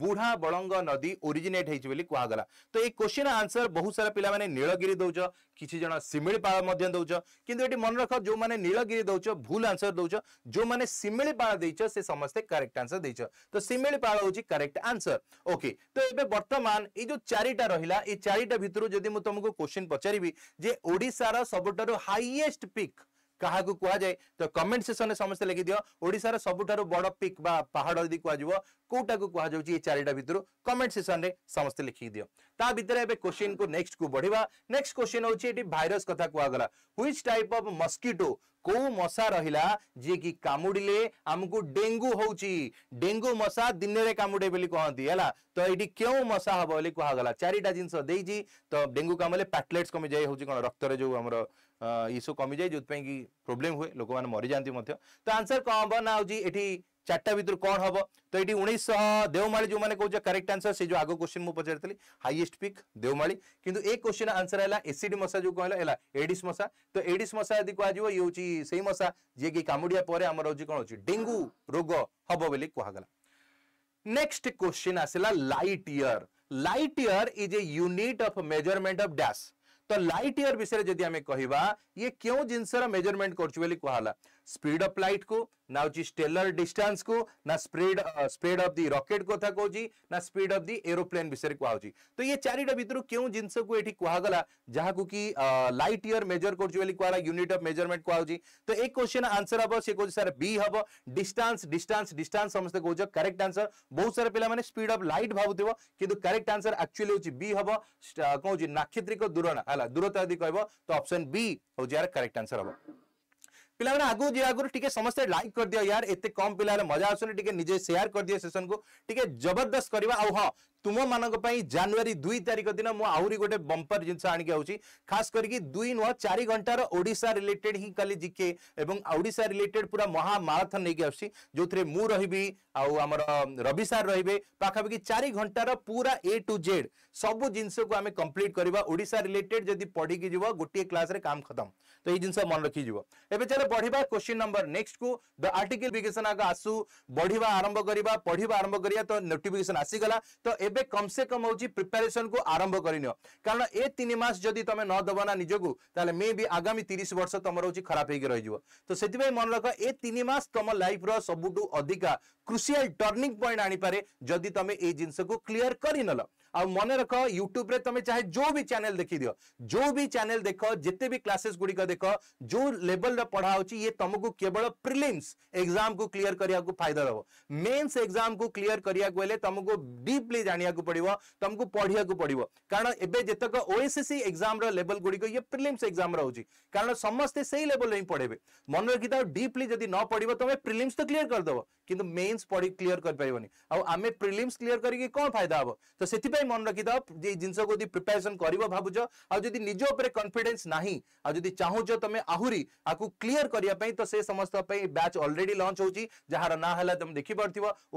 ବୁଢା ବଳଙ୍ଗ ନଦୀ ଓରିଜିନେଟ୍ ହେଇଛି ବୋଲି କୁହାଗଲା ତ ଏଇ କୋଶ୍ଚିନ୍ ଆନ୍ସର ବହୁତ ସାରା ପିଲାମାନେ ନୀଳଗିରି ଦଉଛ କିଛି ଜଣ ଶିମିଳିପାଳ ମଧ୍ୟ ଦଉଛ କିନ୍ତୁ ଏଠି ମନେ ରଖ ଯେଉଁମାନେ ନୀଳଗିରି ଦଉଛ ଭୁଲ ଆନ୍ସର ଦଉଛ ଯେଉଁମାନେ ଶିମିଳିପାଳ ଦେଇଛ ସେ ସମସ୍ତେ କରେକ୍ଟ ଆନ୍ସର ଦେଇଛ ତ ଶିମିଳିପାଳ ହେଉଛି କରେକ୍ଟ ଆନ୍ସର ଓକେ ତ ଏବେ ବର୍ତ୍ତମାନ ଏଇ ଯୋଉ ଚାରିଟା ରହିଲା ଏଇ ଚାରିଟା ଭିତରୁ ଯଦି ମୁଁ ତମକୁ କୋଶ୍ଚିନ୍ ପଚାରିବି ଯେ ଓଡ଼ିଶାର ସବୁଠାରୁ ହାଇଏଷ୍ଟ ପିକ୍ କାହାକୁ କୁହାଯାଏ ତ କମେଣ୍ଟ ସେସନରେ ସମସ୍ତେ ଲେଖିଦିଅ ଓଡ଼ିଶାର ସବୁଠାରୁ ବଡ଼ ପିକ୍ ବା ପାହାଡ଼ ଯଦି କୁହାଯିବ କୋଉଟାକୁ କୁହାଯାଉଛି ଏ ଚାରିଟା ଭିତରୁ କମେଣ୍ଟ ସେସନରେ ସମସ୍ତେ ଲେଖିକି ଦିଅ ତା ଭିତରେ ଏବେ କୋଶ୍ଚିନ୍କୁ ନେକ୍ସଟକୁ ବଢ଼ିବା ନେକ୍ସଟ କୋଶ୍ଚିନ୍ ହେଉଛି ଏଠି ଭାଇରସ୍ କଥା କୁହାଗଲା ହ୍ୱିଚ୍ ଟାଇପ୍ ଅଫ୍ ମସ୍କିଟୋ କୋଉ ମଶା ରହିଲା ଯିଏକି କାମୁଡ଼ିଲେ ଆମକୁ ଡେଙ୍ଗୁ ହେଉଛି ଡେଙ୍ଗୁ ମଶା ଦିନରେ କାମୁଡ଼େ ବୋଲି କହନ୍ତି ହେଲା ତ ଏଇଠି କେଉଁ ମଶା ହବ ବୋଲି କୁହାଗଲା ଚାରିଟା ଜିନିଷ ଦେଇଛି ତ ଡେଙ୍ଗୁ କାମୁଡ଼ିଲେ ପ୍ୟାଟଲେଟ୍ସ କମିଯାଇ ହେଉଛି କ'ଣ ରକ୍ତରେ ଯେଉଁ ଆମର ଏସବୁ କମିଯାଏ ଯେଉଁଥିପାଇଁ କି ପ୍ରୋବ୍ଲେମ୍ ହୁଏ ଲୋକମାନେ ମରିଯାଆନ୍ତି ମଧ୍ୟ ତ ଆନ୍ସର କ'ଣ ହେବ ନା ହେଉଛି ଏଠି চারটা ভিতর কোণ হব তো এটি উনিশশ দেওমাড়ি যে কৌছে কারেক্ট আনসর সে যে আগ কোশ্চিন মু পচারি হাইয়েস্ট পিক দেওমাড়ি কিন্তু এই কোশ্চিন আনসর হল এসিডি মশা যে কহিল হল এডিস মশা তো এডিস মশা যদি কুহযোগ ইয়ে হচ্ছে সেই মশা যে কি কামুড়িয়া পরে আমার হচ্ছে কোণ হচ্ছে ডেঙ্গু রোগ হব বলে কুহগলা নেক্সট কোশ্চিন আসলা light year light year is a unit of measurement of dash तो लाइट इयर विषय जदि ये क्यों जिन मेजरमेंट करछु स्पीड ऑफ लाइट को ना हूँ स्टेलर डिस्टेंस को ना स्प्रेड ऑफ अफ रॉकेट को था कौन ना स्पीड ऑफ दि एरोप्लेन विषय कहु तो ये चारिटा भितर क्यों जिनस को ये कहगला जहां कि लाइट इयर मेजर कर यूनिट अफ मेजरमेंट कहु तो एक क्वेश्चन आंसर हम सी कौन सर बी हम डिस्टान्स डिस्टान्स डिस्टान्स समस्त कौच करेक्ट आंसर बहुत सारा मैंने स्पीड अफ लाइट भावुव कि करेक्ट आंसर आक्चुअली हूँ बी हम कौन नाक्षत्रिक दूर दूरता जब कह तो अप्सन बी हूँ यार करेक्ट आंसर हम ପିଲାମାନେ ଆଗକୁ ଯିବା ଆଗରୁ ଟିକେ ସମସ୍ତେ ଲାଇକ୍ କରିଦିଅ ୟାର ଏତେ କମ୍ ପିଲା ମଜା ଆସୁନି ଟିକେ ନିଜେ ସେୟାର କରିଦିଅ ସେସନକୁ ଟିକେ ଜବରଦସ୍ତ କରିବା ଆଉ ହଁ ତୁମମାନଙ୍କ ପାଇଁ ଜାନୁଆରୀ ଦୁଇ ତାରିଖ ଦିନ ମୁଁ ଆହୁରି ଗୋଟେ ବମ୍ପର ଜିନିଷ ଆଣିକି ଆଉଛି ଖାସ୍ କରିକି ଦୁଇ ନୁହଁ ଚାରି ଘଣ୍ଟାର ଓଡ଼ିଶା ରିଲେଟେଡ୍ ହିଁ କାଲି ଜିକେ ଏବଂ ଓଡ଼ିଶା ରିଲେଟେଡ୍ ପୁରା ମହା ମାରାଥନ ନେଇକି ଆସୁଛି ଯେଉଁଥିରେ ମୁଁ ରହିବି ଆଉ ଆମର ରବି ସାର୍ ରହିବେ ପାଖାପାଖି ଚାରି ଘଣ୍ଟାର ପୁରା ଏ ଟୁ ଜେଡ୍ ସବୁ ଜିନିଷକୁ ଆମେ କମ୍ପ୍ଲିଟ୍ କରିବା ଓଡ଼ିଶା ରିଲେଟେଡ୍ ଯଦି ପଢ଼ିକି ଯିବ ଗୋଟିଏ କ୍ଲାସ୍ରେ କାମ ଖତମ ତ ଏଇ ଜିନିଷ ମନେ ରଖିଯିବ ଏବେ ଚାଲ ପଢ଼ିବା କ୍ୱେଶ୍ଚିନ୍ ନମ୍ବର ନେକ୍ସଟକୁ ଦ ଆର୍ଟିକଲ୍ ଆଗ ଆସୁ ବଢ଼ିବା ଆରମ୍ଭ କରିବା ପଢ଼ିବା ଆରମ୍ଭ କରିବା ତ ନୋଟିଫିକେସନ୍ ଆସିଗଲା ତ ଏବେ ଏବେ କମ୍ସେ କମ୍ ହେଉଛି ପ୍ରିପାରେସନକୁ ଆରମ୍ଭ କରିନିଅ କାରଣ ଏ ତିନି ମାସ ଯଦି ତମେ ନ ଦବ ନା ନିଜକୁ ତାହେଲେ ମେ ବି ଆଗାମୀ ତିରିଶ ବର୍ଷ ତମର ହେଉଛି ଖରାପ ହେଇକି ରହିଯିବ ତ ସେଥିପାଇଁ ମନେ ରଖ ଏ ତିନି ମାସ ତମ ଲାଇଫର ସବୁଠୁ ଅଧିକା କ୍ରୁସିଆଲ ଟର୍ଣ୍ଣିଂ ପଏଣ୍ଟ ଆଣିପାରେ ଯଦି ତମେ ଏଇ ଜିନିଷକୁ କ୍ଲିଅର କରିନେଲ आ मन रख यूट्यूब तुम चाहे जो भी चैनल देखी दियो जो भी चैनल देख जिते भी क्लासेस गुड़िक देख जो लेवल रढ़ा हो ये तुमको केवल प्रिलिम्स एग्जाम को क्लीयर करने फायदा दब मेन्स एग्जाम को क्लीयर करने डीपली जानवाक पड़ो तुमको पढ़ाक पड़ो कारण एतक ओएससी एग्जाम लेवल गुड़िक ये प्रिलिम्स एग्जाम रोचे कारण समस्ते से लेवल पढ़े मन रखी था डीपली जदि न पढ़ तुम्हें प्रिलिम्स तो क्लीयर करदेव কিন্তু মেন্স পড়ি ক্লিয়ার করিপারিবনি আমি প্রিলিমস ক্লিয়ার করি কম ফায়দা হব তো সেই মনে রাখিদাও যে জিনিস যদি প্রিপারেসন করব ভাবুছ আদি নিজ উপরে কনফিডেন্স না আদি চাহুছ তুমি আহুরি আকু ক্লিয়ার করা তো সে সমস্ত ব্যাচ অলরেডি লঞ্চ হচ্ছে যার না হলে তুমি দেখিপার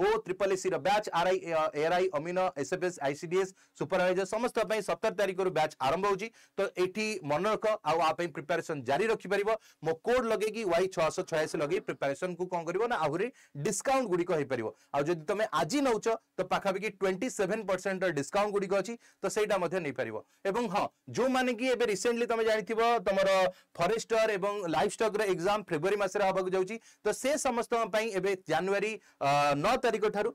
O triple SC batch R I AR I amino SFS ICDS supervisor সমস্ত সতের তারিখর ব্যাচ আরম্ভ হচ্ছে তো এটি মনে রখ আপারেসন জারি রাখিপার মো কোড লগাই ওয়াই ছশ ছয়াশি লগাই প্রিপারেসন কু কম করব না আহুরি ডিস ডিসকাউন্ট গুড়িক হয়েপার আদি তুমি আজি নৌচ তো পাখাপাখি টোয়েন্টি সেভেন পরসেন্টর ডিসকাউন্ট গুড়িক অছি তো সেইটা নেইপার এবং হ্যাঁ যে কি এবে রিসেন্টলি তুমি জাঁথিব তোমার ফরেস্টর এবং লাইফ স্টকর এক্সাম ফেব্রুয়ারি মাসে হওয়া যাচ্ছি তো সে সমস্ত এবে জানুয়ারি ন তারিখ ঠার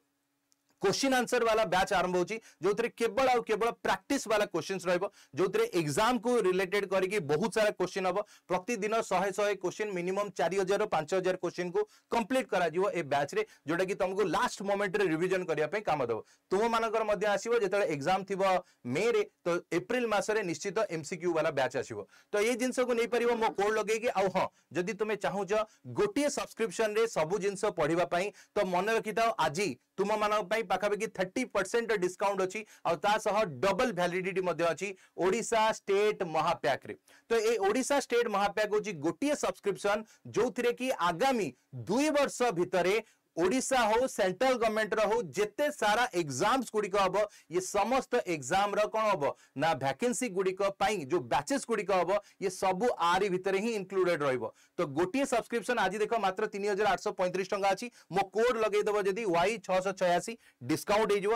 क्वेश्चन आंसर वाला बैच आरंभ होची जोथिरे केवल आ केवल प्रैक्टिस वाला क्वेश्चंस रहबो जोथिरे एग्जाम को रिलेटेड करके बहुत सारा क्वेश्चन हम प्रतिदिन शहे शहे क्वेश्चन मिनिमम चार हजार पांच हजार क्वेश्चन को कंप्लीट कर बैच रे जोटा कि तुमको लास्ट मोमेंट रिविजन करने काम दब तुम मानकर मध्ये आसीबो जेतळे एग्जाम थिबो मे रे तो एप्रिल मास निश्चित एमसीक्यू वाला बैच आस तो ये जिंस को नहीं पार मो कोड लगे कि आ हां जदी चाहू गोटे गोटिए सब्सक्रिप्शन सब जिन पढिबा तो मन रखी था आज तुमମାନଙ୍କ ପାଇଁ ପାଖାପାଖି ଥାର୍ଟି ପରସେଣ୍ଟ ଡିସକାଉଣ୍ଟ ଅଛି ଆଉ ତା ସହ ଡବଲ ଭ୍ୟାଲିଡିଟି ମଧ୍ୟ ଅଛି ଓଡ଼ିଶା ଷ୍ଟେଟ୍ ମହାପ୍ୟାକରେ ତ ଏ ଓଡ଼ିଶା ଷ୍ଟେଟ୍ ମହାପ୍ୟାକ ହେଉଛି ଗୋଟିଏ ସବସ୍କ୍ରିପସନ ଯୋଉଥିରେ କି ଆଗାମୀ ଦୁଇ ବର୍ଷ ଭିତରେ ओडिशा हो सेंट्रल गवर्नमेंट रो जिते सारा एग्जाम्स गुड़िक हम ये समस्त एग्जाम कौन हम ना भैकेसी गुड़िकाई जो बैचेस गुड़िक हम ये सब आरि भितर ही इनक्लूडेड रोज तो गोटे सब्सक्रिप्शन आज देख मात्र तीन हजार आठ सौ पैंतीस टाँग अच्छी मो कोड लगेदेव जी वाई सौ छयासी डिस्काउंट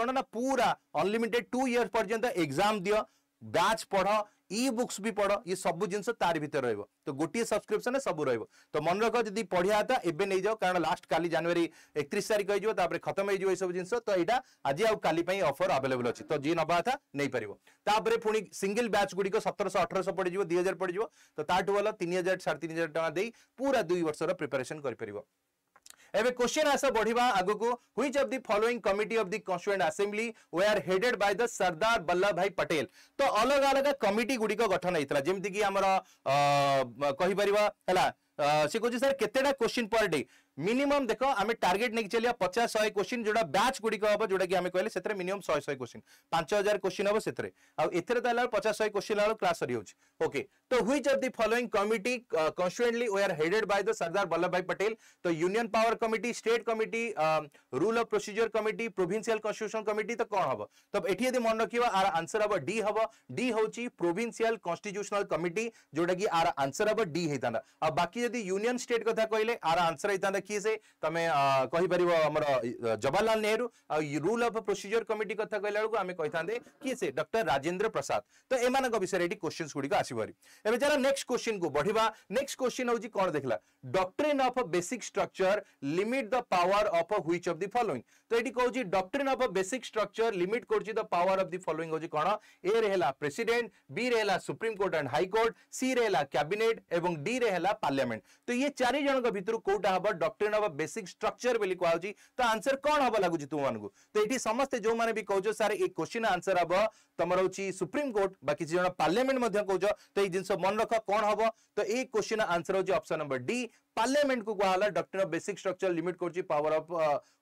होना पूरा अनलिमिटेड टू इयर्स पर्यटन एग्जाम दि ବ୍ୟାଚ୍ ପଢ଼ ଇ ବୁକ୍ସ ବି ପଢ଼ ଇଏ ସବୁ ଜିନିଷ ତାର ଭିତରେ ରହିବ ତ ଗୋଟିଏ ସବସ୍କ୍ରିପସନ୍ରେ ସବୁ ରହିବ ତ ମନେ ରଖ ଯଦି ପଢ଼ିବା ତ ଏବେ ନେଇଯାଅ କାରଣ ଲାଷ୍ଟ କାଲି ଜାନୁଆରୀ ଏକତିରିଶ ତାରିଖ ହେଇଯିବ ତାପରେ ଖତମ ହେଇଯିବ ଏସବୁ ଜିନିଷ ତ ଏଇଟା ଆଜି ଆଉ କାଲି ପାଇଁ ଅଫର୍ ଆଭେଲେବୁଲ୍ ଅଛି ତ ଯିଏ ନବା କଥା ନେଇପାରିବ ତାପରେ ପୁଣି ସିଙ୍ଗିଲ୍ ବ୍ୟାଚ୍ ଗୁଡ଼ିକ ସତରଶହ ଅଠରଶହ ପଡ଼ିଯିବ ଦୁଇ ହଜାର ପଡ଼ିଯିବ ତ ତାଠୁ ଭଲ ତିନି ହଜାର ସାଢ଼େ ତିନି ହଜାର ଟଙ୍କା ଦେଇ ପୁରା ଦୁଇ ବର୍ଷର ପ୍ରିପାରେସନ୍ କରିପାରିବ एवं क्वेश्चन आसा बढ़ा आगक which of the following committee of the constituent assembly were headed by the Sardar Vallabhbhai Patel तो अलग अलग कमिटी गुड़िक गठन होता जमीक आमर कहीपर है सी कह सर केतटा क्वेश्चन पर डे मिनिमम देख आम टार्गेट नहीं चलिए पचास शहे क्वेश्चन जो बैच गुड़िक हम जो कहे से मिनिमम शहे शहे क्वेश्चन पांच हजार क्वेश्चन हम से आउ पचास शहे क्वेश्चन क्लास सरी ओके तो which of the following committee constituently were headed by the Sardar Vallabhbhai Patel तो union power committee state committee rule of procedure committee provincial constitution committee तो कौन हम तो ये मन रखा आर आंसर हम डी हम डी हूँ प्रोभिन्सीआल कन्स्टिट्यूशनाल कमिटी जोटा कि आर आंसर हम डी होता बाकी यूनियन स्टेट कथा कहले आर आंसर होता देखिए से तुम कहीपर आमर Jawaharlal Nehru rule of procedure committee क्या कहला बेलू आम कही था किए से डक्टर राजेन्द्र प्रसाद तो एम विषय क्वेश्चन गुड़िक आसपारी जरा नेक्स्ट क्वेश्चन को बढ़िया नेक्स्ट क्वेश्चन हूँ कौन देखा doctrine of basic structure limit the power of which of the following तो ये कौन doctrine of basic structure limit कर पावर अफ दि फलोइंग हूँ कौन ए रहा प्रेसीडेट बी रहा supreme court and high court C रहा कैबिनेट और डी रहा पार्लियामेंट तो ये चार जन भर कौटा हम doctor doctrine of basic structure बोली कहुच्छी तो आंसर कौन हम लगुच तुम मानक तो ये समस्ते जो मैंने भी कहो सर ये क्वेश्चन आंसर हम तुम हूँ सुप्रीम कोर्ट बा जन पार्लियामेंट कहो तो ये जिन मन रख कौन हम तो ये क्वेश्चन आंसर हूँ नंबर डी पार्लियामेंट को कहुला doctor of basic structure limit कर power of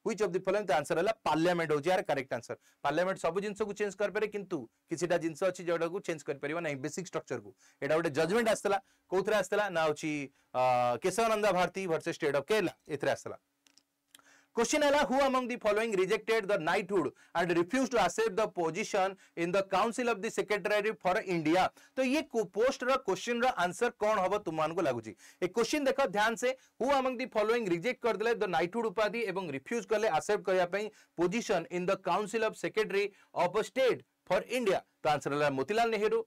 which of the following answer है पार्लियामेंट हूँ करेक्ट आंसर पार्लियामेंट सब जिन को चेंज करे कि किसीटा जिन अच्छी जोटा को चेंज कर बेसिक स्ट्रक्चर को यहाँ गोटे जजमेंट आसला कौन आसला ना हूँ uh, Kesavananda Bharati versus state of Kerala A question है who among the following rejected the knighthood and refuse to accept the position in the council of the secretary for India तो ये पोस्ट रा क्वेश्चन रा आंसर कौन हम तुमको को लगुच ए क्वेश्चन देखो ध्यान से who among the following reject कर देले द नाइटहुड उपाधि एवं रिफ्यूज करले एक्सेप्ट आसेप्ट पई position in the council of secretary of state for India तो आंसर है Motilal Nehru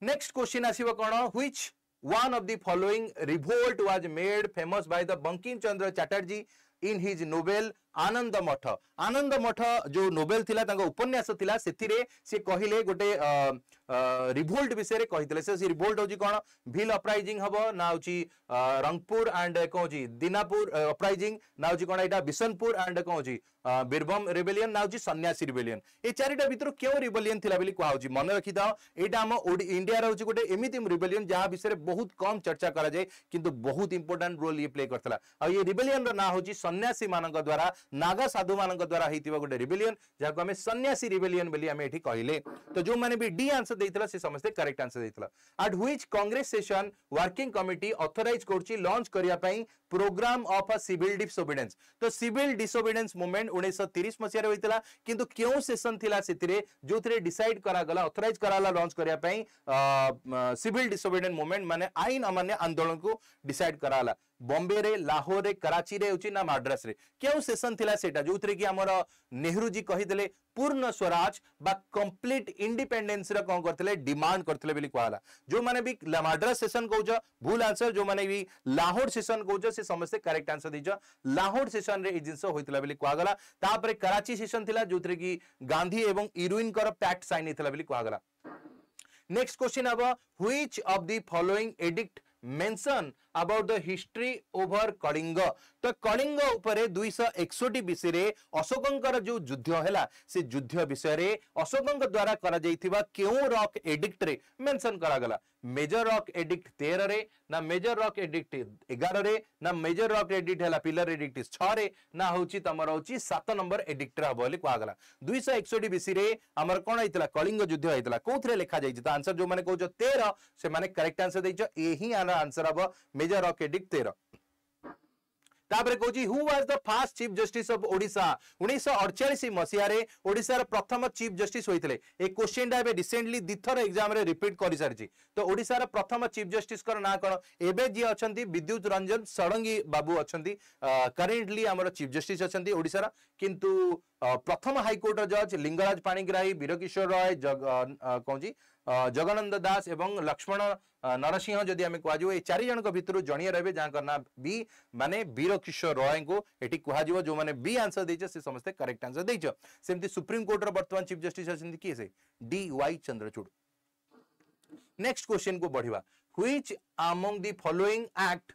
Next question asiba kono which one of the following revolt was made famous by the Bankim Chandra Chatterjee in his novel Anandamath Anandamath जो नोबेल थिला तांका उपन्यास थिला सेथिरे से कहिले गोटे ରିଭୋଲ୍ଟ ବିଷୟରେ କହିଥିଲେ ସେ ରିଭୋଲ୍ଟ ହେଉଛି କ'ଣ ଭିଲ୍ ଅପ୍ରାଇଜିଂ ହବ ନା ହେଉଛି ରଙ୍ଗପୁର ଆଣ୍ଡ କ'ଣ ହେଉଛି ଦିନାପୁର ଅପ୍ରାଇଜିଂ ନା ହେଉଛି କ'ଣ ଏଇଟା ବିଶନପୁର ଆଣ୍ଡ କ'ଣ ହେଉଛି ବୀରଭୂମ ରିବେଲିୟନ ନା ହେଉଛି ସନ୍ୟାସୀ ରିବେଲିୟନ ଏ ଚାରିଟା ଭିତରୁ କେଉଁ ରିବେଲିୟନ ଥିଲା ବୋଲି କୁହାହେଉଛି ମନେ ରଖିଥାଅ ଏଇଟା ଆମ ଇଣ୍ଡିଆର ହେଉଛି ଗୋଟେ ଏମିତି ରିବେଲିୟନ ଯାହା ବିଷୟରେ ବହୁତ କମ୍ ଚର୍ଚ୍ଚା କରାଯାଏ କିନ୍ତୁ ବହୁତ ଇମ୍ପୋର୍ଟାଣ୍ଟ ରୋଲ୍ ଇଏ ପ୍ଲେ କରିଥିଲା ଆଉ ଏ ରିବେଲିୟନର ନାଁ ହେଉଛି ସନ୍ୟାସୀମାନଙ୍କ ଦ୍ୱାରା ନାଗା ସାଧୁମାନଙ୍କ ଦ୍ୱାରା ହେଇଥିବା ଗୋଟେ ରିବେଲିୟନ ଯାହାକୁ ଆମେ ସନ୍ୟାସୀ ରିବେଲିୟନ ବୋଲି ଆମେ ଏଠି କହିଲେ ତ ଯେଉଁମାନେ ବି ଡି ଆନ୍ସର ଦେଇଥିଲା ସେ ସମସ୍ତେ କରେକ୍ଟ ଆନ୍ସର ଦେଇଥିଲା at which Congress session working committee authorize କରୁଛି ଲଞ୍ଚ କରିବା ପାଇଁ program of a civil disobedience ତ ସିଭିଲ ଡିସଓବିଡେନ୍ସ ମୁଭମେଣ୍ଟ ଉଣେଇଶହ ତିରିଶ ମସିହାରେ ହୋଇଥିଲା କିନ୍ତୁ କେଉଁ ସେସନ୍ ଥିଲା ସେଥିରେ ଯେଉଁଥିରେ ଡିସାଇଡ୍ କରାଗଲା ଅଥରାଇଜ କରାଗଲା ଲଞ୍ଚ କରିବା ପାଇଁ ସିଭିଲ ଡିସଓବିଡେନ୍ସ ମୁଭମେଣ୍ଟ ମାନେ ଆଇନ ଅମାନ୍ୟ ଆନ୍ଦୋଳନକୁ ଡିସାଇଡ୍ କରାଗଲା बम्बे लाहोर कराची रही ना माड्रास क्यों सेसन थी जो थे कि आम नेहरूजी कही पूर्ण स्वराज बा कंप्लीट इंडिपेंडेंस कौन करते डिमांड करते कहला जो मैंने भी माड्रास सेसन कौ भूल आंसर जो मैंने भी लाहोर सेसन कौ से समस्त करेक्ट आंसर दे लाहोर सेसन में जिन होता कहगलापर कराची सेसन थी जो थे कि गांधी और इरुईन पैक्ट सैन होता कहगला नेक्स्ट क्वेश्चन हम which of the following edict mention about the history over Kalinga. तो कलिंग दुईश एकसठ बीसी अशोकों जो युद्ध है से युद्ध विषय अशोकों द्वारा करों रक् एडिक्टे मेनसन कर मेजर रक् एडिक्ट तेरह ना मेजर रक् एडिक्ट एगार ना मेजर रक् एडिक्ट है पिलर एडिक्ट छे ना हूँ तुम हूँ सात नंबर एडिक्ट हम बोली दुईश एकसठ बीसी आम कौन होता कलिंग युद्ध होता कौन लिखा जाइए तो आंसर जो मैंने कौन तेरह से मैंने आंसर देख ही आंसर हम मेजर रक् एडिक्ट तेरह ତାପରେ କହୁଛି who was the first chief justice of Odisha ଉଣେଇଶହ ଅଡ଼ଚାଳିଶ ମସିହାରେ ଓଡ଼ିଶାର ପ୍ରଥମ ଚିଫ୍ ଜଷ୍ଟିସ୍ ହୋଇଥିଲେ ଏ କୋଶ୍ଚିନ୍ଟା ଏବେ ରିସେଣ୍ଟଲି ଦିଥର ଏକ୍ଜାମ୍ରେ ରିପିଟ୍ କରିସାରିଛି ତ ଓଡ଼ିଶାର ପ୍ରଥମ ଚିଫ୍ ଜଷ୍ଟିସ୍ଙ୍କର ନାଁ କ'ଣ ଏବେ ଯିଏ ଅଛନ୍ତି ବିଦ୍ୟୁତ ରଞ୍ଜନ ଷଡ଼ଙ୍ଗୀ ବାବୁ ଅଛନ୍ତି କରେଣ୍ଟଲି ଆମର ଚିଫ୍ ଜଷ୍ଟିସ୍ ଅଛନ୍ତି ଓଡ଼ିଶାର କିନ୍ତୁ ପ୍ରଥମ ହାଇକୋର୍ଟର ଜଜ୍ ଲିଙ୍ଗରାଜ ପାଣିଗ୍ରାହୀ ବୀରକିଶୋର ରୟ କହୁଛି जगनंद दास लक्ष्मण नरसिंह जदि कहु चारिजर जणी रे जहाँ ना बी मानने वीरकिशोर रॉय को ये कहो जो मैंने बी आंसर देच समस्ते करेक्ट आंसर देच सेम सुप्रीम कोर्टर बर्तमान चीफ जस्टिस अच्छा किए से D Y Chandrachud next question को बढ़िया which among the following act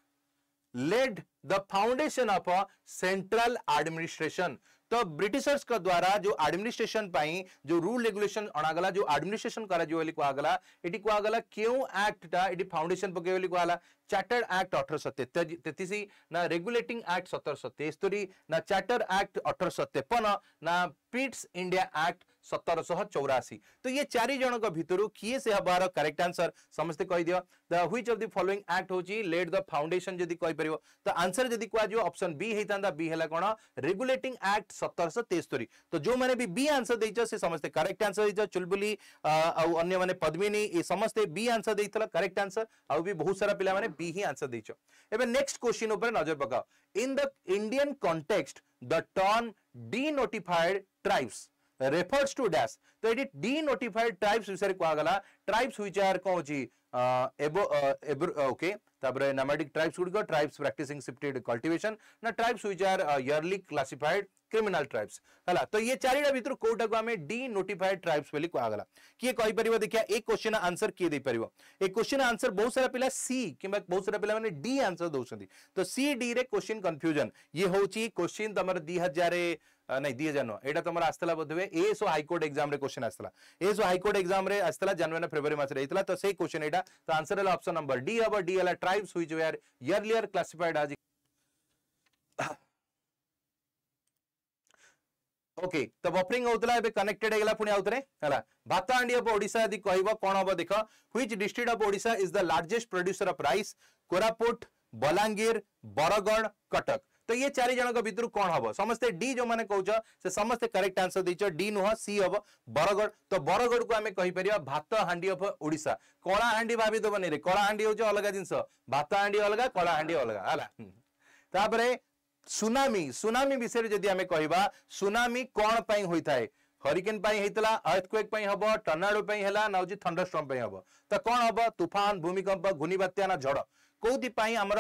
laid the foundation of a central administration तो ब्रिटिशर्स का द्वारा जो एडमिनिस्ट्रेशन पाई जो रूल रेगुलेशन अणागला जो एडमिनिस्ट्रेशन करा जो बोली कहगला एटी कहगला क्यों एक्टटा एटी फाउंडेशन पके बोली कहला चार्टर्ड एक्ट अठारह तेतीस ना रेगुलेटिंग एक्ट सतरश तेस्तरी ना चार्टर्ड एक्ट अठारह तेपन ना पिट्स इंडिया एक्ट सतरशह चौराशी तो ये चार जन भितर किए से हबार करेक्ट आंसर समस्त कहीदि the which of the following act हूँ लेट द फाउंडेसन जी कहीपर तो आंसर जी कह ऑप्शन बी होता बी है कौन रेगुलेटिंग एक्ट सतरश तेस्तरी तो जो मैंने भी बी आंसर दे से समस्ते करेक्ट आंसर दे चुलबुली आने पद्मिनी ये समस्ते बी आंसर देते करेक्ट आंसर आउ भी बहुत सारा पिला मैंने પી હી આન્સર ଦେଇଛ ଏବେ નેક્સ્ટ ક્વેશ્ચન ઉપર નજર પકાઓ in the Indian context the term denotified tribes refers to dash તો એટી ડીનોટિફાઇડ ટ્રાઇબ્સ વિષୟରେ କୁହାଗଲା ટ્ରାઇબ્ସ which are କ'ଣ ଅଛି ओके तापर नामाटिक ट्राइब्स गुड़िक ट्राइब्स प्राक्टिसिंग शिफ्टेड कल्टिवेशन ना tribes which are earlier classified criminal tribes ಅಲ್ಲ तो ये चार भितर कौटा को आम डी नोटिफाइड ट्राइब्स कहगला किए कहीपर देखा एक क्वेश्चन आंसर किए दे पार एक क्वेश्चन आंसर बहुत सारा पिला सी कि बहुत सारा पिला डी आंसर दौरान तो सी डी क्वेश्चन कन्फ्यूजन ये हूँ क्वेश्चन तुम दि हजार नहीं दि हजार नुह यहाँ तुम आसाला बोध हुए A SO high court exam question आसाला A SO high court exam आसाला आसला जनवरी फेब्रुआरी मास रे तो सही क्वेश्चन एटा तो आंसर है ऑप्शन नंबर डी हम डी है ट्राइब्स हुई जो यार इयरलियर क्लासिफाइड आज ओके तो बफरिंग होता है कनेक्टेड होगा पुणी आउे है भातहांडी अफ यदि कह कौन देख which district of Odisha is the largest producer of rice Koraput Balangir Bargarh Cuttack तो ये चार जन भितर कौन हम समस्ते डी जो मैंने कौच से समस्ते करेक्ट आंसर देच डी नुह सी हम बरगढ़ तो बरगढ़ को आम कहीपर भात हाँ अफ ओडा कला हाँ भाभी दबन कला हाँ हूँ अलग जिन भात हाँ अलग कला हाँ अलग है ସୁନାମି ସୁନାମି ବିଷୟରେ ଯଦି ଆମେ କହିବା ସୁନାମି କ'ଣ ପାଇଁ ହୋଇଥାଏ ହରିକେନ୍ ପାଇଁ ହେଇଥିଲା ଆର୍ଥକ୍ୱେକ୍ ପାଇଁ ହବ ଟର୍ନାଡୋ ପାଇଁ ହେଲା ନା ହଉଛି ଥଣ୍ଡରଷ୍ଟ୍ରମ୍ ପାଇଁ ହବ ତ କ'ଣ ହବ ତୁଫାନ ଭୂମିକମ୍ପ ଘୂର୍ଣ୍ଣିବାତ୍ୟା ନା ଝଡ଼ କୋଉଥିପାଇଁ ଆମର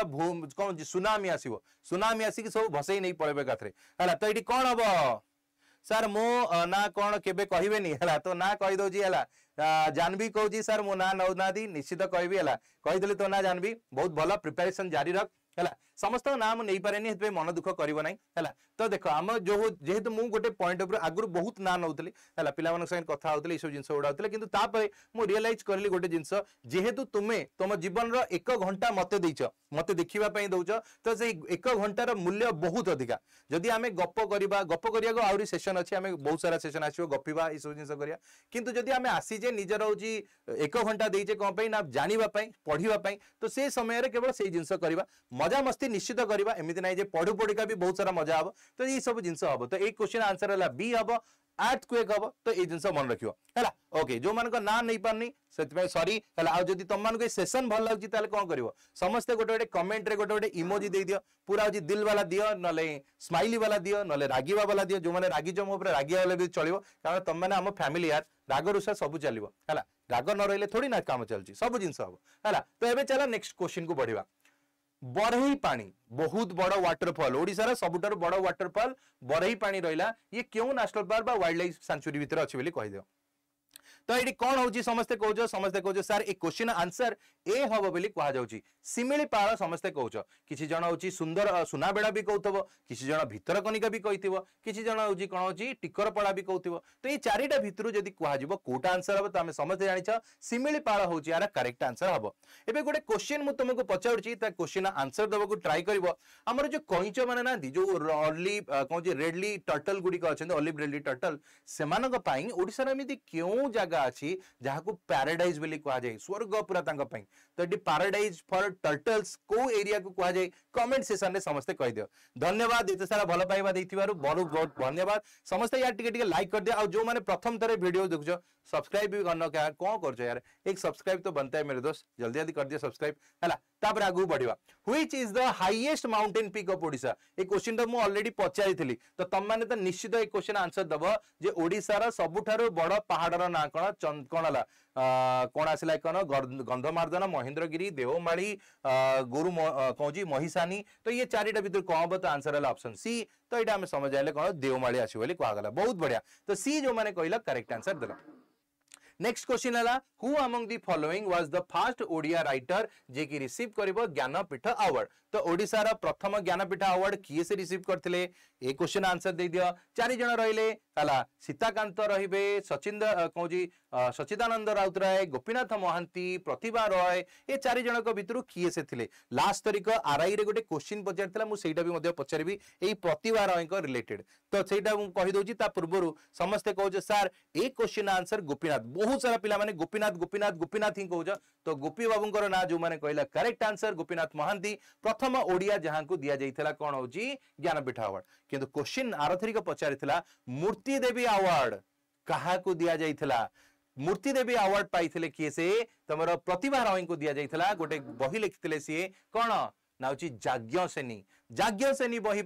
କ'ଣ ସୁନାମି ଆସିବ ସୁନାମି ଆସିକି ସବୁ ଭସେଇ ନେଇ ପଳେଇବ ଏକାଥରେ ହେଲା ତ ଏଇଠି କ'ଣ ହବ ସାର୍ ମୋ ନା କ'ଣ କେବେ କହିବେନି ହେଲା ତ ନା କହିଦେଉଛି ହେଲା ଜାହ୍ନବୀ କହୁଛି ସାର୍ ମୋ ନା ନେଉନାହାନ୍ତି ନିଶ୍ଚିତ କହିବି ହେଲା କହିଦେଲି ତୋ ନା ଜାହ୍ନବୀ ବହୁତ ଭଲ ପ୍ରିପାରେସନ୍ ଜାରି ରଖ ହେଲା ସମସ୍ତଙ୍କ ନାଁ ମୁଁ ନେଇପାରେନି ସେଥିପାଇଁ ମନ ଦୁଃଖ କରିବ ନାହିଁ ହେଲା ତ ଦେଖ ଆମ ଯୋଉ ଯେହେତୁ ମୁଁ ଗୋଟେ ପଏଣ୍ଟ ଉପରେ ଆଗରୁ ବହୁତ ନାଁ ନେଉଥିଲି ହେଲା ପିଲାମାନଙ୍କ ସାଙ୍ଗେ କଥା ହଉଥିଲି ଏସବୁ ଜିନିଷ ଗୁଡ଼ା ହଉଥିଲେ କିନ୍ତୁ ତାପରେ ମୁଁ ରିଏଲାଇଜ କରିଲି ଗୋଟେ ଜିନିଷ ଯେହେତୁ ତୁମେ ତମ ଜୀବନର ଏକ ଘଣ୍ଟା ମତେ ଦେଇଛ ମତେ ଦେଖିବା ପାଇଁ ଦଉଛ ତ ସେଇ ଏକ ଘଣ୍ଟାର ମୂଲ୍ୟ ବହୁତ ଅଧିକା ଯଦି ଆମେ ଗପ କରିବା ଗପ କରିବାକୁ ଆହୁରି ସେସନ ଅଛି ଆମେ ବହୁତ ସାରା ସେସନ ଆସିବ ଗପିବା ଏସବୁ ଜିନିଷ କରିବା କିନ୍ତୁ ଯଦି ଆମେ ଆସିଛେ ନିଜର ହଉଛି ଏକ ଘଣ୍ଟା ଦେଇଛେ କ'ଣ ପାଇଁ ନା ଜାଣିବା ପାଇଁ ପଢ଼ିବା ପାଇଁ ତ ସେ ସମୟରେ କେବଳ ସେଇ ଜିନିଷ କରିବା মজামস্তি নিশ্চিত করা এমনি না যে পড়ু পড়িকা বি বহু সারা মজা হব তো এই সব জিনিস হব তো এই কোশ্চিন আনসর হল বি হব আর্থকুয়েক হব তো এই জিনিস মনে রাখব হল ওকে যে না নেই পারি ସେଥିପାଇଁ ସରି ହେଲା ଆଉ ଯଦି ତମମାନଙ୍କୁ ଏ ସେସନ୍ ଭଲ ଲାଗୁଛି ତାହେଲେ କ'ଣ କରିବ ସମସ୍ତେ ଗୋଟେ ଗୋଟେ କମେଣ୍ଟରେ ଗୋଟେ ଗୋଟେ ଇମୋଜି ଦେଇଦିଅ ପୁରା ହେଉଛି ଦିଲ ବାଲା ଦିଅ ନହେଲେ ସ୍ମାଇଲି ବାଲା ଦିଅ ନହେଲେ ରାଗିବା ବାଲା ଦିଅ ଯେଉଁମାନେ ରାଗିଛ ମୋ ଉପରେ ରାଗିବା ହେଲେ ବି ଚଳିବ କାରଣ ତମେମାନେ ଆମ ଫ୍ୟାମିଲି ୟାର ରାଗ ରୁଷା ସବୁ ଚାଲିବ ହେଲା ରାଗ ନ ରହିଲେ ଥୋଡ଼ି ନା କାମ ଚାଲୁଛି ସବୁ ଜିନିଷ ହବ ହେଲା ତ ଏବେ ଚାଲ ନେକ୍ସଟ କ୍ୱେଶ୍ଚିନ୍କୁ ବଢ଼ିବା ବରେହି ପାଣି ବହୁତ ବଡ଼ ୱାଟରଫଲ୍ ଓଡ଼ିଶାର ସବୁଠାରୁ ବଡ଼ ୱାଟରଫଲ୍ ବରେହି ପାଣି ରହିଲା ଇଏ କେଉଁ ନ୍ୟାସନାଲ୍ ପାର୍କ ବା ୱାଇଲ୍ଡ ଲାଇଫ୍ ସାଞ୍ଚୁରୀ ଭିତରେ ଅଛି ବୋଲି କହିଦିଅ ତ ଏଠି କ'ଣ ହେଉଛି ସମସ୍ତେ କହୁଛ ସମସ୍ତେ କହୁଛ ସାର୍ ଏ କୋଶ୍ଚିନ୍ ଆନ୍ସର ଏ ହବ ବୋଲି କୁହାଯାଉଛି ଶିମିଳିପାଳ ସମସ୍ତେ କହୁଛ କିଛି ଜଣ ହେଉଛି ସୁନ୍ଦର ସୁନାବେଡ଼ା ବି କହୁଥିବ କିଛି ଜଣ ଭିତରକନିକା ବି କହିଥିବ କିଛି ଜଣ ହେଉଛି କ'ଣ ହେଉଛି ଟିକରପଡ଼ା ବି କହୁଥିବ ତ ଏଇ ଚାରିଟା ଭିତରୁ ଯଦି କୁହାଯିବ କୋଉଟା ଆନ୍ସର ହବ ତ ଆମେ ସମସ୍ତେ ଜାଣିଛ ଶିମିଳିପାଳ ହେଉଛି ଏହାର କରେକ୍ଟ ଆନ୍ସର ହବ ଏବେ ଗୋଟେ କୋଶ୍ଚିନ୍ ମୁଁ ତୁମକୁ ପଚାରୁଛି ତା କୋଶ୍ଚିନ୍ ଆନ୍ସର ଦେବାକୁ ଟ୍ରାଏ କରିବ ଆମର ଯେଉଁ କଇଁଚ ମାନେ ନାହାନ୍ତି ଯେଉଁ ଅଲିଭ୍ କ'ଣ ହେଉଛି ରେଡ୍ଲି ଟର୍ଟଲ୍ ଗୁଡ଼ିକ ଅଛନ୍ତି ଅଲିଭ୍ ରେଡ୍ଲି ଟର୍ଟଲ୍ ସେମାନଙ୍କ ପାଇଁ ଓଡ଼ିଶାର ଏମିତି କେଉଁ ଜାଗା ଜାଗା ଅଛି ଯାହାକୁ ପ୍ୟାରାଡାଇଜ୍ ବୋଲି କୁହାଯାଏ ସ୍ୱର୍ଗ ପୁରା ତାଙ୍କ ପାଇଁ ତ ଏଠି ପ୍ୟାରାଡାଇଜ୍ ଫର ଟର୍ଟଲ୍ସ କୋଉ ଏରିଆକୁ କୁହାଯାଏ କମେଣ୍ଟ ସେସନରେ ସମସ୍ତେ କହିଦିଅ ଧନ୍ୟବାଦ ଏତେ ସାରା ଭଲ ପାଇବା ଦେଇଥିବାରୁ ବହୁତ ବହୁତ ଧନ୍ୟବାଦ ସମସ୍ତେ ୟାର ଟିକେ ଟିକେ ଲାଇକ୍ କରିଦିଅ ଆଉ ଯୋଉମାନେ ପ୍ରଥମ ଥରେ ଭିଡିଓ ଦେଖୁଛ ସବସ୍କ୍ରାଇବ ବି କରିନ କ'ଣ କରୁଛ ୟାର ଏକ ସବସ୍କ୍ରାଇବ ତ बनता है मेरे दोस्त जल्दी जल्दी कर दिया सब्सक्राइब है ତାପରେ ଆଗକୁ ବଢିବା which is the highest mountain peak of Odisha ଏ କ୍ୱେଶ୍ଚିନ୍ଟା ମୁଁ ଅଲରେଡି ପଚାରିଥିଲି ତ ତମମାନେ ତ ନିଶ୍ଚିତ ଏ କ୍ୱେଶ୍ଚିନ୍ ଆନ୍ସର ଦେବ ଯେ ଓଡ଼ିଶାର ସବୁଠାରୁ ବଡ଼ ପାହାଡ଼ର ନାଁ କ'ଣ କ'ଣ ହେଲା କ'ଣ ଆସିଲା କ'ଣ ଗନ୍ଧମାର୍ଦ୍ଧନ ମହେନ୍ଦ୍ରଗିରି ଦେଓମାଳି ଗୁରୁ କହୁଛି ମହିଷାନୀ ତ ଇଏ ଚାରିଟା ଭିତରୁ କ'ଣ ହବ ତ ଆନ୍ସର ହେଲା ଅପସନ୍ ସି ତ ଏଇଟା ଆମେ ସମଝାଇଲେ କ'ଣ ଦେଓମାଳି ଆସିବ ବୋଲି କୁହାଗଲା ବହୁତ ବଢିଆ ତ ସି ଯେଉଁମାନେ କହିଲା କରେକ୍ଟ ଆନ୍ସର ଦେଲା नेक्स्ट क्वेश्चन है who among the following was the first Odia writer जे कि रिसीव करिव ज्ञानपीठ अवार्ड तो ओडिसा रा प्रथम ज्ञानपीठ अवार्ड किए से रिसीव करथिले ए क्वेश्चन आंसर दे दियो चारि जण रहिले हला सीताकांत रहिबे सचिन कौजी सचिदानंद राय गोपीनाथ महांती प्रतिभा रॉय ए चारि जणक भितरु किए से थिले लास्ट तरिक आरआई रे गोटे क्वेश्चन पचारथिला मु सेटा भी मध्य पचारबी एई प्रतिभा रॉय को रिलेटेड तो सेटा मु कहि दउची ता पूर्वरु समस्त कहू सार ए क्वेश्चन आंसर गोपीनाथ बहुत बहुत सारा पिला माने गोपीनाथ गोपीनाथ गोपीनाथ ही कहज तो गोपी बाबूंकर ना जो मैंने कहला करेक्ट आंसर गोपीनाथ महांती प्रथम ओडिया जहां को दिया जाइथिला कौन होची ज्ञानपीठ अवार्ड किंतु क्वेश्चन आरथरी आरथरिक पचारिथिला मूर्ति देवी अवार्ड कहा को दिया जाइथिला मूर्ति देवी अवार्ड पाइथिले किए से तमर प्रतिभा रॉय को दिया जाइथिला गोटे बही लिखिथिले सिए कौन ना हूँ जाज्ञ सेनी जाज्ञ सेनी बही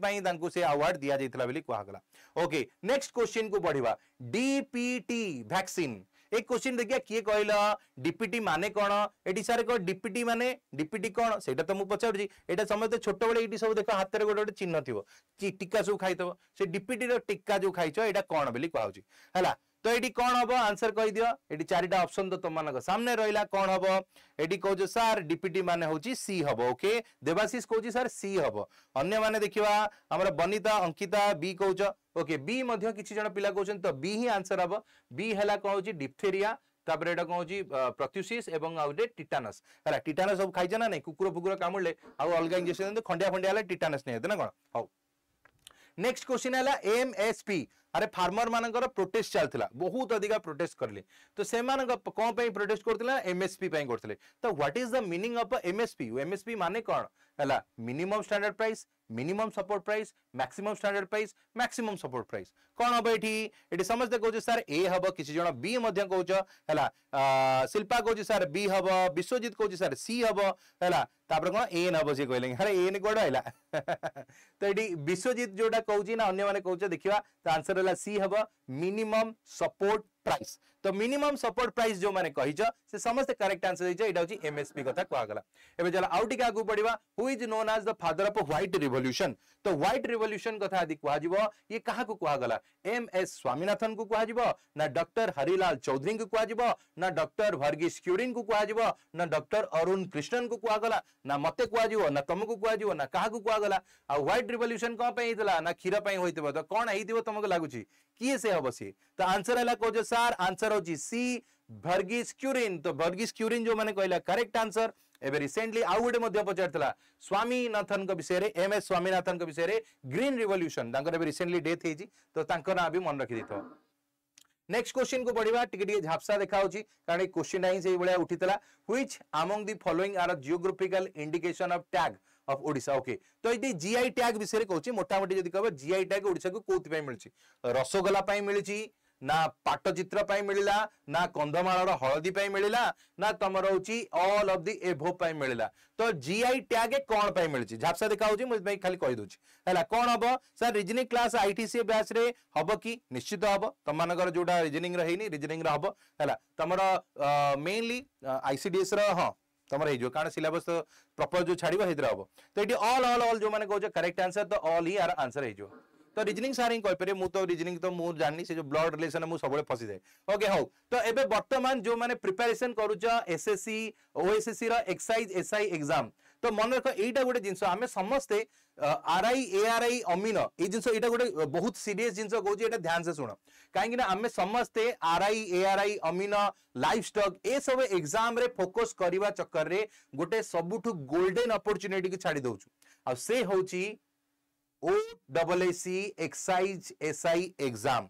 से आवार्ड दि जाता कहगला ओके नेक्स्ट क्वेश्चन को बढ़वा डीपीटी वैक्सीन ଏ କୋଶ୍ଚିନ୍ ଦେଖିବା କିଏ କହିଲ ଡିପିଟି ମାନେ କ'ଣ ଏଠି ସାର୍ କ'ଣ ଡିପିଟି ମାନେ ଡିପିଟି କ'ଣ ସେଇଟା ତ ମୁଁ ପଚାରୁଛି ଏଇଟା ସମସ୍ତେ ଛୋଟବେଳେ ଏଇଠି ସବୁ ଦେଖ ହାତରେ ଗୋଟେ ଗୋଟେ ଚିହ୍ନ ଥିବ ଟିକା ସବୁ ଖାଇଥିବ ସେ ଡିପିଟିର ଟିକା ଯେଉଁ ଖାଇଛ ଏଇଟା କ'ଣ ବୋଲି କୁହାହେଉଛି ହେଲା तो ये कौन हम आंसर कहीदि ये चारिटा अप्सन तो तुम सामने रहा कौन हम ये कौच सार डीपीटी मान हूँ सी हम ओके देवाशीष कौच सार सी हम अन्न मैंने देखा आमर बनीता अंकिता बी कौच ओके बी जन पिला कौन तो बी ही आंसर हम बी है कौन हूँ डिप्थेरिया ତାପରେ ଏଇଟା କ'ଣ ହେଉଛି ପ୍ରତ୍ୟୁସିସ୍ ଏବଂ ଆଉ ଗୋଟେ ଟିଟାନସ୍ ହେଲା ଟିଟାନସ୍ ସବୁ ଖାଇଛ ନା ନାଇଁ କୁକୁର ଫୁକୁର କାମୁଡ଼ିଲେ ଆଉ ଅଲଗା ଇଞ୍ଜେକ୍ସନ ଖଣ୍ଡିଆ ଫଣ୍ଡିଆ ହେଲେ नेक्स्ट क्वेश्चन है एम एस पी अरे फार्मर मान प्रोटेस्ट चलता बहुत अधिक प्रोटेस्ट करें तो से कौन प्रोटेस्ट करते एमएसपी करते तो what is the meaning of MSP MSP मान कौन है minimum standard price minimum support price maximum standard price maximum support price कौन हम ये समस्ते कहते सार ए हम किसी जन बी कह है शिल्पा कहे सार बी हम विश्वजित कहे सार सी हम है तापर कौन एन हम सी कहले अरे एन कौट आईला तो ये विश्वजित जोटा कौच ना अगर मैंने कौच देखा तो आंसर है सी हम मिनिमम सपोर्ट प्राइस तो मिनिमम सपोर्ट प्राइस जो मैंने कही से समस्त करेक्ट आंसर देखिए यहाँ एम एस पी कहगला एवं चल आउ टे आगे पढ़ा who is known as the father of what revolution तो ह्वैट रिवल्यूशन क्या आदि कह क्या कहगला एम एस स्वामीनाथन को कह डर हरिलाल चौधरी को कह डर भर्गी क्यूरी को कह डर अरुण कृष्णन को कहगला ना मत कह तुमको कह क्या कहगला ह्वैट रिभଲ୍यूसन कौन होता क्षीर पर तो कौन हो तुमको लगुच किए से हम सी तो आंसर है कौज सार आंसर हूँ सी भर्गिस क्यूरीन तो भर्गिस क्यूरीन जो मैंने कहला करेक्ट आंसर एवं रिसेंटली आउ गोटे पचार स्वामीनाथन विषय में एम एस स्वामीनाथन विषय में ग्रीन रिवल्यूशन रिसेंटली डेथ होती तो ना भी मन रखी नेक्स्ट क्वेश्चन को पढ़ा टे झापसा देखा कारण क्वेश्चन टाइम से भाया उठी which among the following are geographical indication of tag of Odisha okay तो ये जि आई ट्याग विषय कहते मोटामोटी जी कह जि आई ट्याग ओडा को कौन मिली रसगोला मिली ना पाटचित्र मिलला ना कंधमाल हलदी मिलला ना तुम रोच अल अफ दि एभो मिलला तो जी आई टैग कौन मिली झापसा देखा मुझे खाली कहीदी है कौन हम sir reasoning class I T C batch हम कि निश्चित हम तुम मान जो रिजनिंग रही रिजनिंग हम है तुम मेनली आईसीडीएस रहा तुम हो सिलेबस तो प्रपर जो छाड़ हम तो ये अल अल अल जो मैंने कौन करेक्ट आंसर तो अल ही आंसर है तो रिजनिंग ही कहपर मुझ तो रिजनिंग तो मुझे जानी से जो ब्लड रिलेसन मुझे सब फसी जाए ओके हाउ तो ये बर्तमान जो मैंने प्रिपेरेसन कर S S C S I exam तो मन रख यहीटा गोटे जिनस आम समस्ते R I A R I अमीन ये जिन गोटे बहुत सीरीयस जिन कौन ध्यान से शुण कहीं आम समस्ते R I A R I Amin livestock ये सब एक्जाम फोकस करने चक्कर गोटे सबुठ गोल्डेन अपरच्युनिटी छाड़ दौ से हूँ O double SC excise SI exam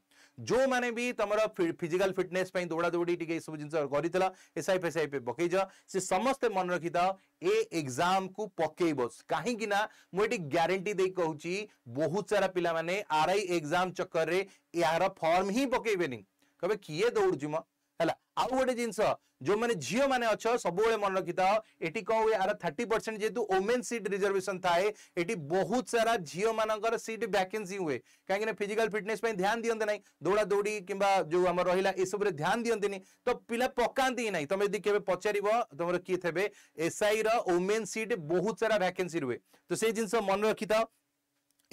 ଯେଉଁମାନେ ବି ତମର ଫିଜିକାଲ ଫିଟନେସ୍ ପାଇଁ ଦୌଡ଼ାଦୌଡ଼ି ଟିକେ ଏସବୁ ଜିନିଷ କରିଥିଲ ଏସ୍ଆଇ ଫେସ୍ଆଇ ପକେଇଛ ସେ ସମସ୍ତେ ମନେ ରଖିଥାଅ ଏ ଏକ୍ଜାମକୁ ପକେଇବ କାହିଁକି ନା ମୁଁ ଏଠି ଗ୍ୟାରେଣ୍ଟି ଦେଇ କହୁଛି ବହୁତ ସାରା ପିଲାମାନେ ଆର୍ଆଇ ଏକ୍ଜାମ ଚକ୍କରରେ ଏହାର ଫର୍ମ ହିଁ ପକେଇବେନି କହିବେ କିଏ ଦୌଡ଼ୁଛି ମ आउ गोटे जिनस जो मैंने झील मैंने सब मन रखी था ये यार थर्टी परसेंट जेहतु ओमेन सीट रिजर्वेशन थाए बहुत सारा झील मान सीट वैके हुए कहीं फिजिकाल फिटनेस ध्यान दिखते ना दौड़ा दौड़ी कि जो रहा यह ध्यान दिखते तो पिला पका ना तुम यदि केवे पचार तुम किए थे एस रोमेन सीट बहुत सारा वैके हुए तो से जिन मन रखी था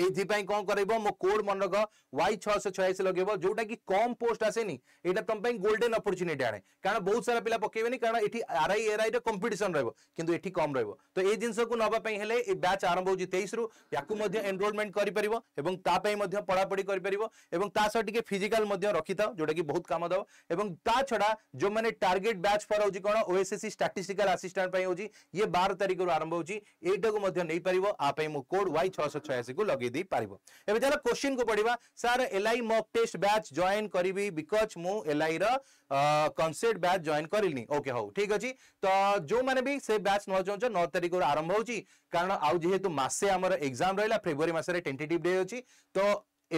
कौन कर कोड मन रख वाई छःश छयास लगे जोटा कि कम पोस्ट आसे ये तुम गोल्डेन अपरच्युनिटी आने कारण बहुत सारा पिला पकेबे कारण आर आई एर आई रंपिटन रुँ ये कम रोक तो ये जिनस को बैच आरंभ हो तेईस या एनरोलमेंट करापढ़ी कर फिजिकाल रखी था जोटा कि बहुत कम दब ए छड़ा जो मैंने टार्गेट बैच फर हो कौन ओएसएससी स्टाटिकाल आसीस्टाट पर ये बार तारिखर आरंभ होती को नहीं पार आप कोड वाई छःश छयासी को लगे ଲଗେଇଦେଇ ପାରିବ ଏବେ ଚାଲ କୋଶ୍ଚିନ୍କୁ ପଢିବା sir LI mock test batch join କରିବି ବିକଜ୍ ମୁଁ ଏଲ୍ଆଇର କନସେପ୍ଟ ବ୍ୟାଚ୍ ଜଏନ୍ କରିଲିନି ଓକେ ହଉ ଠିକ୍ ଅଛି ତ ଯେଉଁମାନେ ବି ସେ ବ୍ୟାଚ୍ ନେବାକୁ ଚାହୁଁଛ ନଅ ତାରିଖରୁ ଆରମ୍ଭ ହେଉଛି କାରଣ ଆଉ ଯେହେତୁ ମାସେ ଆମର ଏକ୍ଜାମ୍ ରହିଲା ଫେବୃଆରୀ ମାସରେ ଟେଣ୍ଟେଟିଭ୍ ଡେ ଅଛି ତ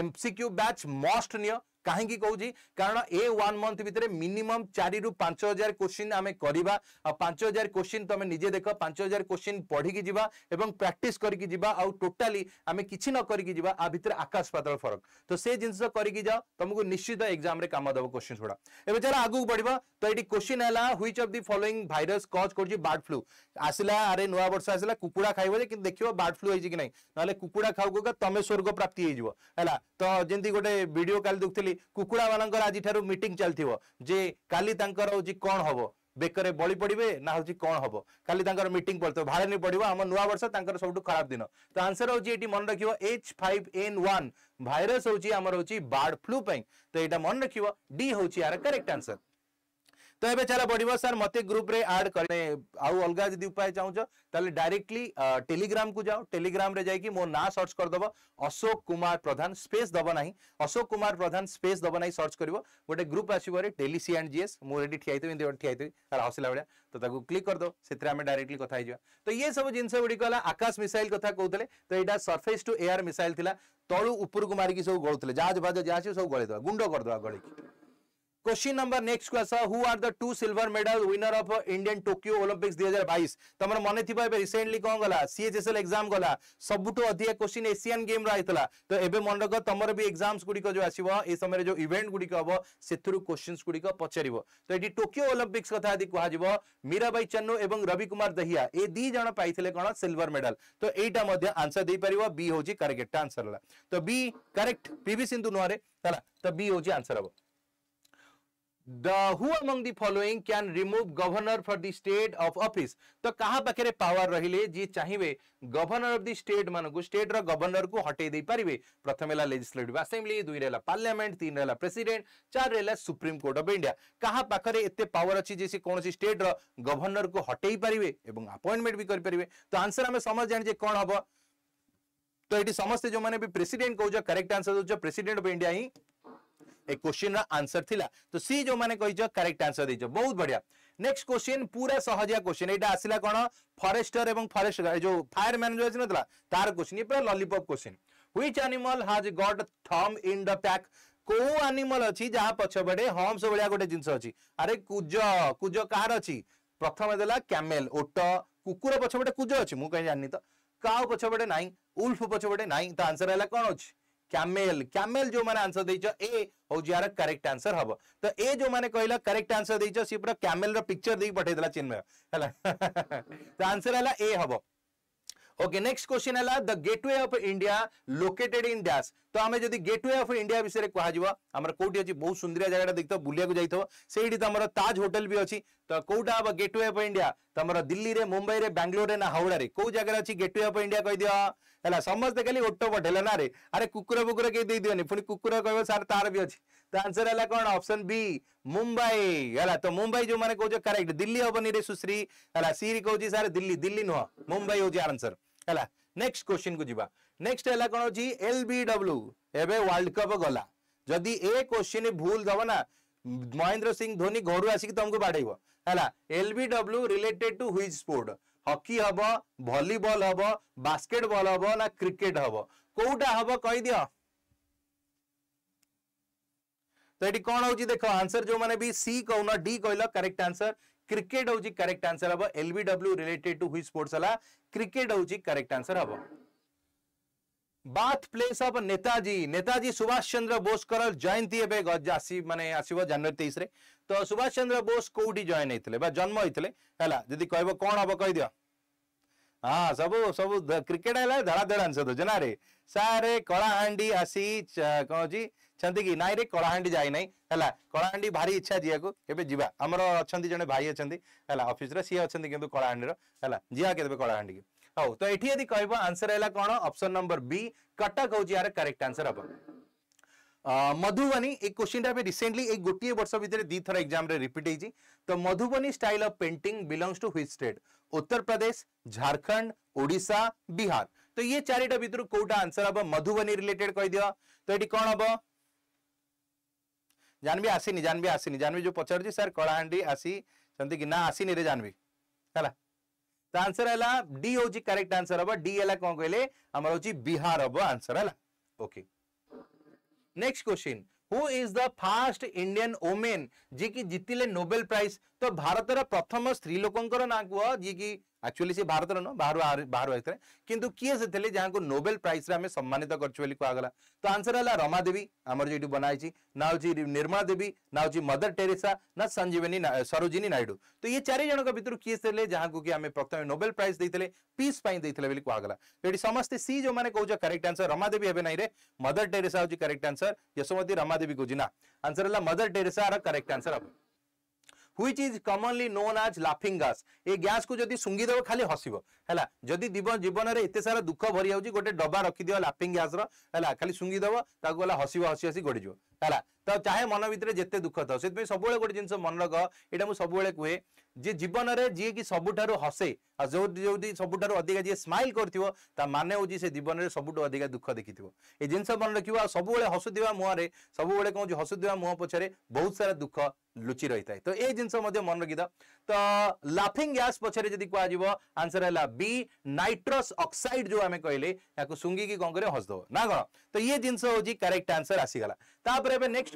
ଏମସିକ୍ୟୁ ବ୍ୟାଚ୍ ମଷ୍ଟ ନିଅ କାହିଁକି କହୁଛି କାରଣ ଏ ୱାନ୍ ମନ୍ଥ ଭିତରେ ମିନିମମ୍ ଚାରିରୁ ପାଞ୍ଚ ହଜାର କୋଶ୍ଚିନ୍ ଆମେ କରିବା ଆଉ ପାଞ୍ଚ ହଜାର କୋଶ୍ଚିନ୍ ତମେ ନିଜେ ଦେଖ ପାଞ୍ଚ ହଜାର କୋଶ୍ଚିନ୍ ପଢ଼ିକି ଯିବା ଏବଂ ପ୍ରାକ୍ଟିସ୍ କରିକି ଯିବା ଆଉ ଟୋଟାଲି ଆମେ କିଛି ନ କରିକି ଯିବା ଆ ଭିତରେ ଆକାଶ ପାତାଳ ଫରକ ତ ସେ ଜିନିଷ କରିକି ଯାଅ ତମକୁ ନିଶ୍ଚିତ ଏକ୍ଜାମ୍ରେ କାମ ଦେବ କୋଶ୍ଚିନ୍ ଗୁଡ଼ା ଏବେ ଯାହାର ଆଗକୁ ବଢ଼ିବ ତ ଏଠି କୋଶ୍ଚିନ୍ ହେଲା which of the following virus cause କରୁଛି ବାର୍ଡ ଫ୍ଲୁ ଆସିଲା ଆରେ ନୂଆ ବର୍ଷ ଆସିଲା କୁକୁଡ଼ା ଖାଇବ ଯେ କିନ୍ତୁ ଦେଖିବ ବାର୍ଡ ଫ୍ଲୁ ହେଇଛି କି ନାହିଁ ନହେଲେ କୁକୁଡ଼ା ଖାଉ ଖାଉ ତମେ ସ୍ୱର୍ଗ ପ୍ରାପ୍ତି ହେଇଯିବ ହେଲା ତ ଯେମିତି ଗୋଟେ ଭିଡ଼ିଓ କାଲି ଦେଖୁଥିଲି କୁକୁଡ଼ାମାନଙ୍କର ଆଜିଠାରୁ ମିଟିଂ ଚାଲିଥିବ ଯେ କାଲି ତାଙ୍କର ହଉଛି କ'ଣ ହବ ବେକରେ ବଳି ପଡ଼ିବେ ନା ହଉଛି କ'ଣ ହବ କାଲି ତାଙ୍କର ମିଟିଂ ପଡ଼ିଥିବ ଭାଳେଣୀ ପଡ଼ିବ ଆମ ନୂଆ ବର୍ଷ ତାଙ୍କର ସବୁଠୁ ଖରାପ ଦିନ ତ ଆନ୍ସର ହଉଛି ଏଠି ମନେ ରଖିବ H five N one virus ହଉଛି ଆମର ହଉଛି ବାର୍ଡ ଫ୍ଲୁ ପାଇଁ ତ ଏଇଟା ମନେ ରଖିବ ଡି ହଉଛି ଆର କରେକ୍ଟ ଆନ୍ସର तो ये चल बढ़ सर मत ग्रुप रे आड कर आउ अलग जदि उपाय चाहूँ डायरेक्टली टेलीग्राम को जाओ टेलीग्राम रे मो ना सर्च करदेव अशोक कुमार प्रधान स्पेस दब ना अशोक कुमार प्रधान स्पेस दब ना सर्च कर गोटे ग्रुप आसवे टेली सी एंड जीएस मुझे ठिया होती ठिया होती तार हसला भाया तो क्लिक करदे से डायरेक्टली कथा तो ये सब जिन गुड़िक आकाश मिसाइल क्या कहते तो ये सरफेस टू एयर मिसाइल थी तलू उपरक मारिकी सब गलुले जहाज फाज जहाँ सब गलैदे गुंड करदे गलिकी क्वेश्चन नंबर नेक्स्ट को who are the two silver medal winner of Indian Tokyo Olympics 2022 तमन माने थिबा रिसेंटली कोन गला सीएचएसएल एग्जाम गला सबटु अधिक क्वेश्चन एशियन गेम रा आइतला तो एबे मन रख तमर भी एग्जाम्स गुडी को जो आसीबो ए समय रे जो इवेंट गुडी को हबो सेथुरु क्वेश्चंस गुडी को पचरीबो तो एटी टोक्यो ओलंपिक्स कथा आदि कहा जइबो मीराबाई चन्नू एवं रवि कुमार दहिया ए दी जण पाइथले कोन सिल्वर मेडल तो एटा मध्ये आंसर दे परिबो बी होजी करेक्ट आंसर ला तो बी करेक्ट पीवी सिंधु नोरे हला तो बी होजी आंसर हबो the who among the following can remove governor for the state of office तो कहा पाखे पावर रहिले जी चाहिए गवर्नर ऑफ द स्टेट मान स्टेट रो गवर्नर को हटे दे पारे प्रथम लेजिस्लेटिव आसेम्बली दुई रहा पार्लियामेंट तीन रहा प्रेसिडेंट चार रहा सुप्रीम कोर्ट ऑफ इंडिया क्या पाखे एत पावर अच्छी जी कौन स्टेट रो गवर्नर को हटे पारे और अपॉइंटमेंट भी करें तो आंसर आम समझ जाने कौन हम तो ये समस्त जो मैंने भी प्रेसिडेंट कौ करेक्ट आंसर दौर प्रेसिडेंट ऑफ इंडिया ही એ ક્વેશ્ચનર આન્સર થિલા તો સી જો મને કહીજ કરેક્ટ આન્સર ଦେଇଛ ବହୁତ ବଢିଆ ନେକ୍ସଟ କ୍ୱେଶ୍ଚିନ୍ ପୁରା ସହଜିଆ କ୍ୱେଶ୍ଚିନ୍ ଏଇଟା ଆସିଲା କ'ଣ ଫରେଷ୍ଟର ଏବଂ ଫରେଷ୍ଟ ଯୋଉ ଫାୟାର ମ୍ୟାନ୍ ଯୋଉ ଆସିନଥିଲା ତାର କ୍ୱେଶ୍ଚିନ୍ ପୁରା lollipop question which animal has got thumb in the pack କୋଉ ଆନିମଲ୍ ଅଛି ଯାହା ପଛପଟେ ହମ୍ସ ଭଳିଆ ଗୋଟେ ଜିନିଷ ଅଛି ଆରେ କୁଜ କୁଜ କାହାର ଅଛି ପ୍ରଥମେ ଦେଲା କ୍ୟାମେଲ ଓଟ କୁକୁର ପଛପଟେ କୁଜ ଅଛି ମୁଁ କାହିଁ ଜାଣିନି ତ କାଉ ପଛପଟେ ନାହିଁ ଉଲ୍ଫ ପଛପଟେ ନାହିଁ ତା ଆନ୍ସର ହେଲା କ'ଣ ଅଛି कैमेल कैमेल जो मैंने आंसर देच ए हूँ यार करेक्ट आंसर हम तो ए जो मैंने କରେକ୍ଟ करेक्ट आंसर देच सी पूरा कैमेल रिक्चर ପଠେଇଦେଲା पठे ହେଲା तो आंसर है ए हम ओके नेक्स्ट क्वेश्चन है the Gateway of India located in dash तो आम जब गेटवे ऑफ इंडिया विषय कहवा आम कौटी अच्छी बहुत सुंदरिया जगह देखते बुलाक जाइ से तुम ताज होटेल भी अच्छी तो कौटा हम गेटवे ऑफ इंडिया तुम दिल्ली में मुंबई में बांग्लोर में ना हावड़ा कौ जगह अच्छी गेटवे ऑफ इंडिया कहीदि ହେଲା ସମସ୍ତେ ଖାଲି ଓଟପଟ ହେଲା ନା ରେ ଆରେ କୁକୁର ଫୁକୁର କେହି ଦେଇଦିଅନି ପୁଣି କୁକୁର କହିବ ସାର୍ ତାର ବି ଅଛି ତ ଆନ୍ସର ହେଲା କ'ଣ ଅପସନ୍ ବି ମୁମ୍ବାଇ ହେଲା ତ ମୁମ୍ବାଇ ଯୋଉମାନେ କହୁଛ କରେକ୍ଟ ଦିଲ୍ଲୀ ହବନି ରେ ସୁଶ୍ରୀ ହେଲା ସିରି କହୁଛି ସାର୍ ଦିଲ୍ଲୀ ଦିଲ୍ଲୀ ନୁହଁ ମୁମ୍ବାଇ ହଉଛି ଆନ୍ସର ହେଲା ନେକ୍ସଟ କ୍ୱେଶ୍ଚିନ୍ କୁ ଯିବା ନେକ୍ସଟ ହେଲା କ'ଣ ଅଛି ଏଲ୍ ବି ଡବ୍ଲ୍ୟୁ ଏବେ ୱାର୍ଲଡ କପ୍ ଗଲା ଯଦି ଏ କ୍ୱେଶ୍ଚିନ୍ ଭୁଲ ଦବ ନା ମହେନ୍ଦ୍ର ସିଂ ଧୋନି ଘରୁ ଆସିକି ତମକୁ ବାଡ଼େଇବ ହେଲା L B W related to which sport hockey हम भलिबल हम बास्केट बल हम ना क्रिकेट हम कौटा हम कहीदि तो ये कौन हो देख आंसर जो मैंने भी सी कहून डी कह करेक्ट आंसर क्रिकेट हूँ करेक्ट आंसर हम LBW related to which sports है क्रिकेट हूँ करेक्ट आंसर हम birth place of Netaji Netaji Subhash Chandra বোসঙ্কর জয়ন্তী এবে আসি মানে আসব জানুয়ারি তেইশে তো সুভাষ চন্দ্র বোস কোটি জয়েন হয়েছে বা জন্ম হয়েছে হল যদি কহব কণ হব কইদিও হ্যাঁ সবু সবু ক্রিকেট হলে ধরাধড় আনসার দৌছে না রে সারে কলাহাঁডি আসি কম অছি কি নাই রে কলাহাঁডি যাই নাই হল কলাহাঁডি ভারি ইচ্ছা জিয়াকু এবে যা আমার অনেক জন ভাই অনেক হল অফিসরে সি অনেক কিন্তু কলাহাঁডির হল যা কেবে কলাহাঁডি हाउ तो एठी यदि कहबो आंसर हैला कोन ऑप्शन नंबर बी कटक होजी यार करेक्ट आंसर हबो मधुबनी एक क्वेश्चन टा पे रिसेंटली एक गुटीए वर्ष भीतर दी थरा एग्जाम रे रिपीट हिजी तो Madhubani style of painting belongs to which state Uttar Pradesh Jharkhand Odisha Bihar तो ये चारटा भीतर कोटा आंसर हबो मधुबनी रिलेटेड कह दियो तो एठी कोन हबो जानबी आसीनी जानबी आसीनी जानबी जो पचार जी सर कलाहांडी आसी संदी कि ना आसीनी रे जानबी हला तो आंसर है डी हूँ करेक्ट आंसर हम डी है कौन कहले आमर हूँ बिहार हम आंसर है okay next question who is the first Indian woman जी कि जीतिले नोबेल प्राइज तो भारत प्रथम स्त्री लोकंर ना कह जी की एक्चुअली सी भारत नुह बाहर बाहर आते कितु किए से जहाँ नोबेल प्राइज आम सम्मानित करुँ तो आंसर है रमा देवी आम जो बनाई ना हो निर्मला देवी ना हो मदर टेरेसा ना संजीवनी ना, सरोजिनी नायडू तो ये चार जन भर किए से जहाँ कि आम प्रथम नोबेल प्राइज देते पीस बोली कहगला तो ये समस्ते सी जो मैंने कौन करेक्ट आंसर रमा देवी हे ना मदर टेरेसा हो करेक्ट आंसर यशोमती रमा देवी कौन ना आंसर है मदर टेरेसा करेक्ट आंसर हम which is commonly known as লাফিং গাস এ গ্যাসকে যদি শুঙ্গি দেব খালি হসিব হল যদি জীবনরে এতে সারা দুঃখ ভরি যাচ্ছে গোটে ডবা রখিদিও লাফিং গ্যাসর হল খালি শুঙ্গি দেব তাকে হসিব হসি হসি গড়িযোগ হল ତ ଚାହେଁ ମନ ଭିତରେ ଯେତେ ଦୁଃଖ ଥାଉ ସେଥିପାଇଁ ସବୁବେଳେ ଗୋଟେ ଜିନିଷ ମନେ ରଖ ଏଇଟା ମୁଁ ସବୁବେଳେ କୁହେ ଯେ ଜୀବନରେ ଯିଏକି ସବୁଠାରୁ ହସେ ଆଉ ଯୋଉ ଯୋଉଠି ସବୁଠାରୁ ଅଧିକା ଯିଏ ସ୍ମାଇଲ୍ କରିଥିବ ତା ମାନେ ହେଉଛି ସେ ଜୀବନରେ ସବୁଠୁ ଅଧିକା ଦୁଃଖ ଦେଖିଥିବ ଏ ଜିନିଷ ମନେ ରଖିବ ଆଉ ସବୁବେଳେ ହସୁଥିବା ମୁହଁରେ ସବୁବେଳେ କହୁଛି ହସୁଥିବା ମୁହଁ ପଛରେ ବହୁତ ସାରା ଦୁଃଖ ଲୁଚି ରହିଥାଏ ତ ଏଇ ଜିନିଷ ମଧ୍ୟ ମନେ ରଖିଥାଅ ତ ଲାଫିଙ୍ଗ ଗ୍ୟାସ୍ ପଛରେ ଯଦି କୁହାଯିବ ଆନ୍ସର ହେଲା ବି ନାଇଟ୍ରସ୍ ଅକ୍ସାଇଡ୍ ଯୋଉ ଆମେ କହିଲେ ଏହାକୁ ଶୁଙ୍ଘିକି କ'ଣ କରିବ ହସିଦେବ ନା କ'ଣ ତ ଇଏ ଜିନିଷ ହେଉଛି କରେକ୍ଟ ଆନ୍ସର ଆସିଗଲା ତାପରେ ଏବେ ନେକ୍ସଟ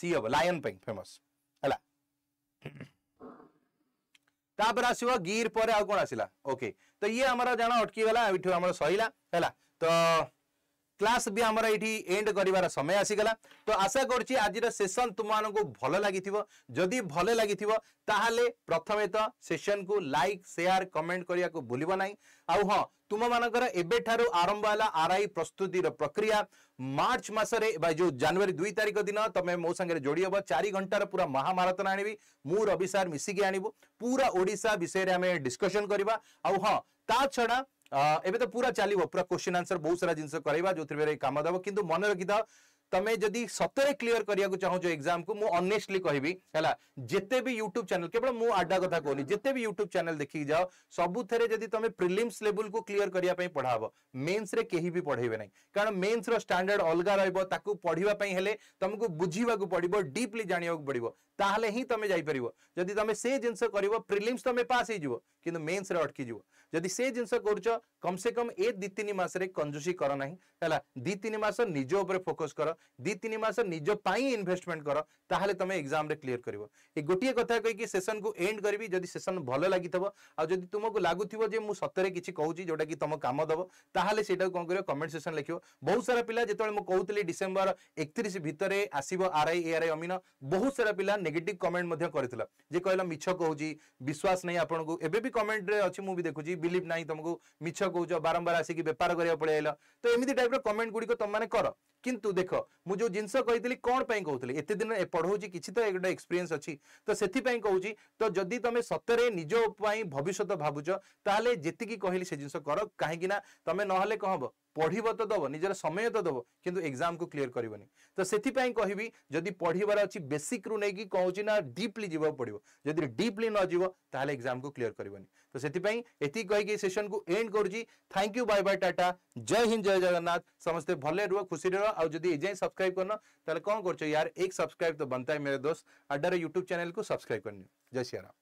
ସିଏ ହବ ଲାୟନ ପାଇଁ ଫେମସ୍ ହେଲା ତାପରେ ଆସିବ ଗିର ପରେ ଆଉ କଣ ଆସିଲା ଓକେ ତ ଇଏ ଆମର ଜାଣ ଅଟକିଗଲା ଏଇଠୁ ଆମର ସରିଲା ହେଲା ତ କ୍ଲାସ୍ ବି ଆମର ଏଇଠି ଏଣ୍ଡ କରିବାର ସମୟ ଆସିଗଲା ତ ଆଶା କରୁଛି ଆଜିର ସେସନ୍ ତୁମମାନଙ୍କୁ ଭଲ ଲାଗିଥିବ ଯଦି ଭଲ ଲାଗିଥିବ ତାହେଲେ ପ୍ରଥମେ ତ ସେସନ୍କୁ ଲାଇକ୍ ସେୟାର କମେଣ୍ଟ କରିବାକୁ ଭୁଲିବ ନାହିଁ ଆଉ ହଁ ତୁମମାନଙ୍କର ଏବେଠାରୁ ଆରମ୍ଭ ହେଲା ଆର୍ଆଇ ପ୍ରସ୍ତୁତିର ପ୍ରକ୍ରିୟା মার্চ মাসরে বা যে জানুয়ারি দুই তারিখ দিন তুমি মো সাথে যোড়ি হব চারি ঘণ্টার পুরা মহামারাতন আনবি মু রবি সার মিশিকি আনবু পুরা ওড়শা বিষয়ে আমি ডিসকসন করা আউ হ তা ছড়া এবে তো পুরা চালিব পুরা কোশ্চিন আনসর বহু সারা জিনিস করাইবা যে কাম দেব কিন্তু মনে রখিথাও તમે જોદી સતરે ક્લિયર કરિયા કો ચાહો જો એક્ઝામ કો મો ઓનેસ્ટલી કહીબી હેલા જેતે ભી YouTube ચેનલ કેબલ મો આડ્ડા કથા કોની જેતે ભી YouTube ચેનલ દેખી જાઓ સબુ થરે જોદી તમે પ્રિલિમ્સ લેવલ કો ક્લિયર કરિયા પઈ પઢાબો મેઈન્સ રે કેહી ભી પઢઈબે નહીં કારણ મેઈન્સ રો સ્ટાન્ડર્ડ અલગા રઈબો તાકુ પઢિવા પઈ હેલે તમકુ બુજીવા કો પઢિબો ડીપલી જાણિયો કો પઢિબો તાહલે હી તમે જઈ પરિબો જોદી તમે સે જિન્સ કરીબો પ્રિલિમ્સ તમે પાસ હઈ જિબો કિંતુ મેઈન્સ રે અટકી જિબો ଯଦି ସେ ଜିନିଷ କରୁଛ କମ୍ ସେ କମ୍ ଏ ଦି ତିନି ମାସରେ କଞ୍ଜୁସି କର ନାହିଁ ହେଲା ଦି ତିନି ମାସ ନିଜ ଉପରେ ଫୋକସ୍ କର ଦି ତିନି ମାସ ନିଜ ପାଇଁ ଇନଭେଷ୍ଟମେଣ୍ଟ କର ତାହେଲେ ତମେ ଏକ୍ଜାମରେ କ୍ଲିୟର କରିବ ଏ ଗୋଟିଏ କଥା କହିକି ସେସନକୁ ଏଣ୍ଡ କରିବି ଯଦି ସେସନ ଭଲ ଲାଗିଥିବ ଆଉ ଯଦି ତୁମକୁ ଲାଗୁଥିବ ଯେ ମୁଁ ସତରେ କିଛି କହୁଛି ଯେଉଁଟାକି ତମ କାମ ଦେବ ତାହେଲେ ସେଇଟାକୁ କ'ଣ କରିବ କମେଣ୍ଟ ସେସନ ଲେଖିବ ବହୁତ ସାରା ପିଲା ଯେତେବେଳେ ମୁଁ କହୁଥିଲି ଡିସେମ୍ବର ଏକତିରିଶ ଭିତରେ ଆସିବ ଆର୍ଆଇ ଏଆର୍ଆଇ ଅମିନ ବହୁତ ସାରା ପିଲା ନେଗେଟିଭ କମେଣ୍ଟ ମଧ୍ୟ କରିଥିଲା ଯେ କହିଲା ମିଛ କହୁଛି ବିଶ୍ୱାସ ନାହିଁ ଆପଣଙ୍କୁ ଏବେ ବି କମେଣ୍ଟରେ ଅଛି ମୁଁ ବି ଦେଖୁଛି ବିଲିଭ୍ ନାହିଁ ତମକୁ ମିଛ କହୁଛ ବାରମ୍ବାର ଆସିକି ବେପାର କରିବାକୁ ପଳେଇ ଆଇଲ ତ ଏମିତି ଟାଇପ୍ର କମେଣ୍ଟ ଗୁଡ଼ିକ ତମମାନେ କର କିନ୍ତୁ ଦେଖ ମୁଁ ଯେଉଁ ଜିନିଷ କହିଥିଲି କ'ଣ ପାଇଁ କହୁଥିଲି ଏତେ ଦିନ ପଢ଼ଉଛି କିଛି ତ ଗୋଟେ ଏକ୍ସପିରିଏନ୍ସ ଅଛି ତ ସେଥିପାଇଁ କହୁଛି ତ ଯଦି ତମେ ସତରେ ନିଜ ପାଇଁ ଭବିଷ୍ୟତ ଭାବୁଛ ତାହେଲେ ଯେତିକି କହିଲି ସେ ଜିନିଷ କର କାହିଁକି ନା ତମେ ନହେଲେ କ'ଣ ହବ पढ़व तो दब निज समय तो दब कि एग्जाम को क्लीयर कर तो से कह पढ़वर अच्छी बेसिक रू नहीं कौन ना डीपली पड़ो जदि डीपली नजर एग्जाम को क्लीयर करें तो से कहीकि सेसन को end करुच्ची thank you bye bye tata जय हिंद जय जगन्नाथ समस्ते भले रु खुशी रो आदि एजाए सब्सक्राइब करना तो कौन कर एक सब्सक्राइब तो बनता है मेरे दोस्त आडर यूट्यूब चैनल को सब्सक्राइब करनी जय श्री राम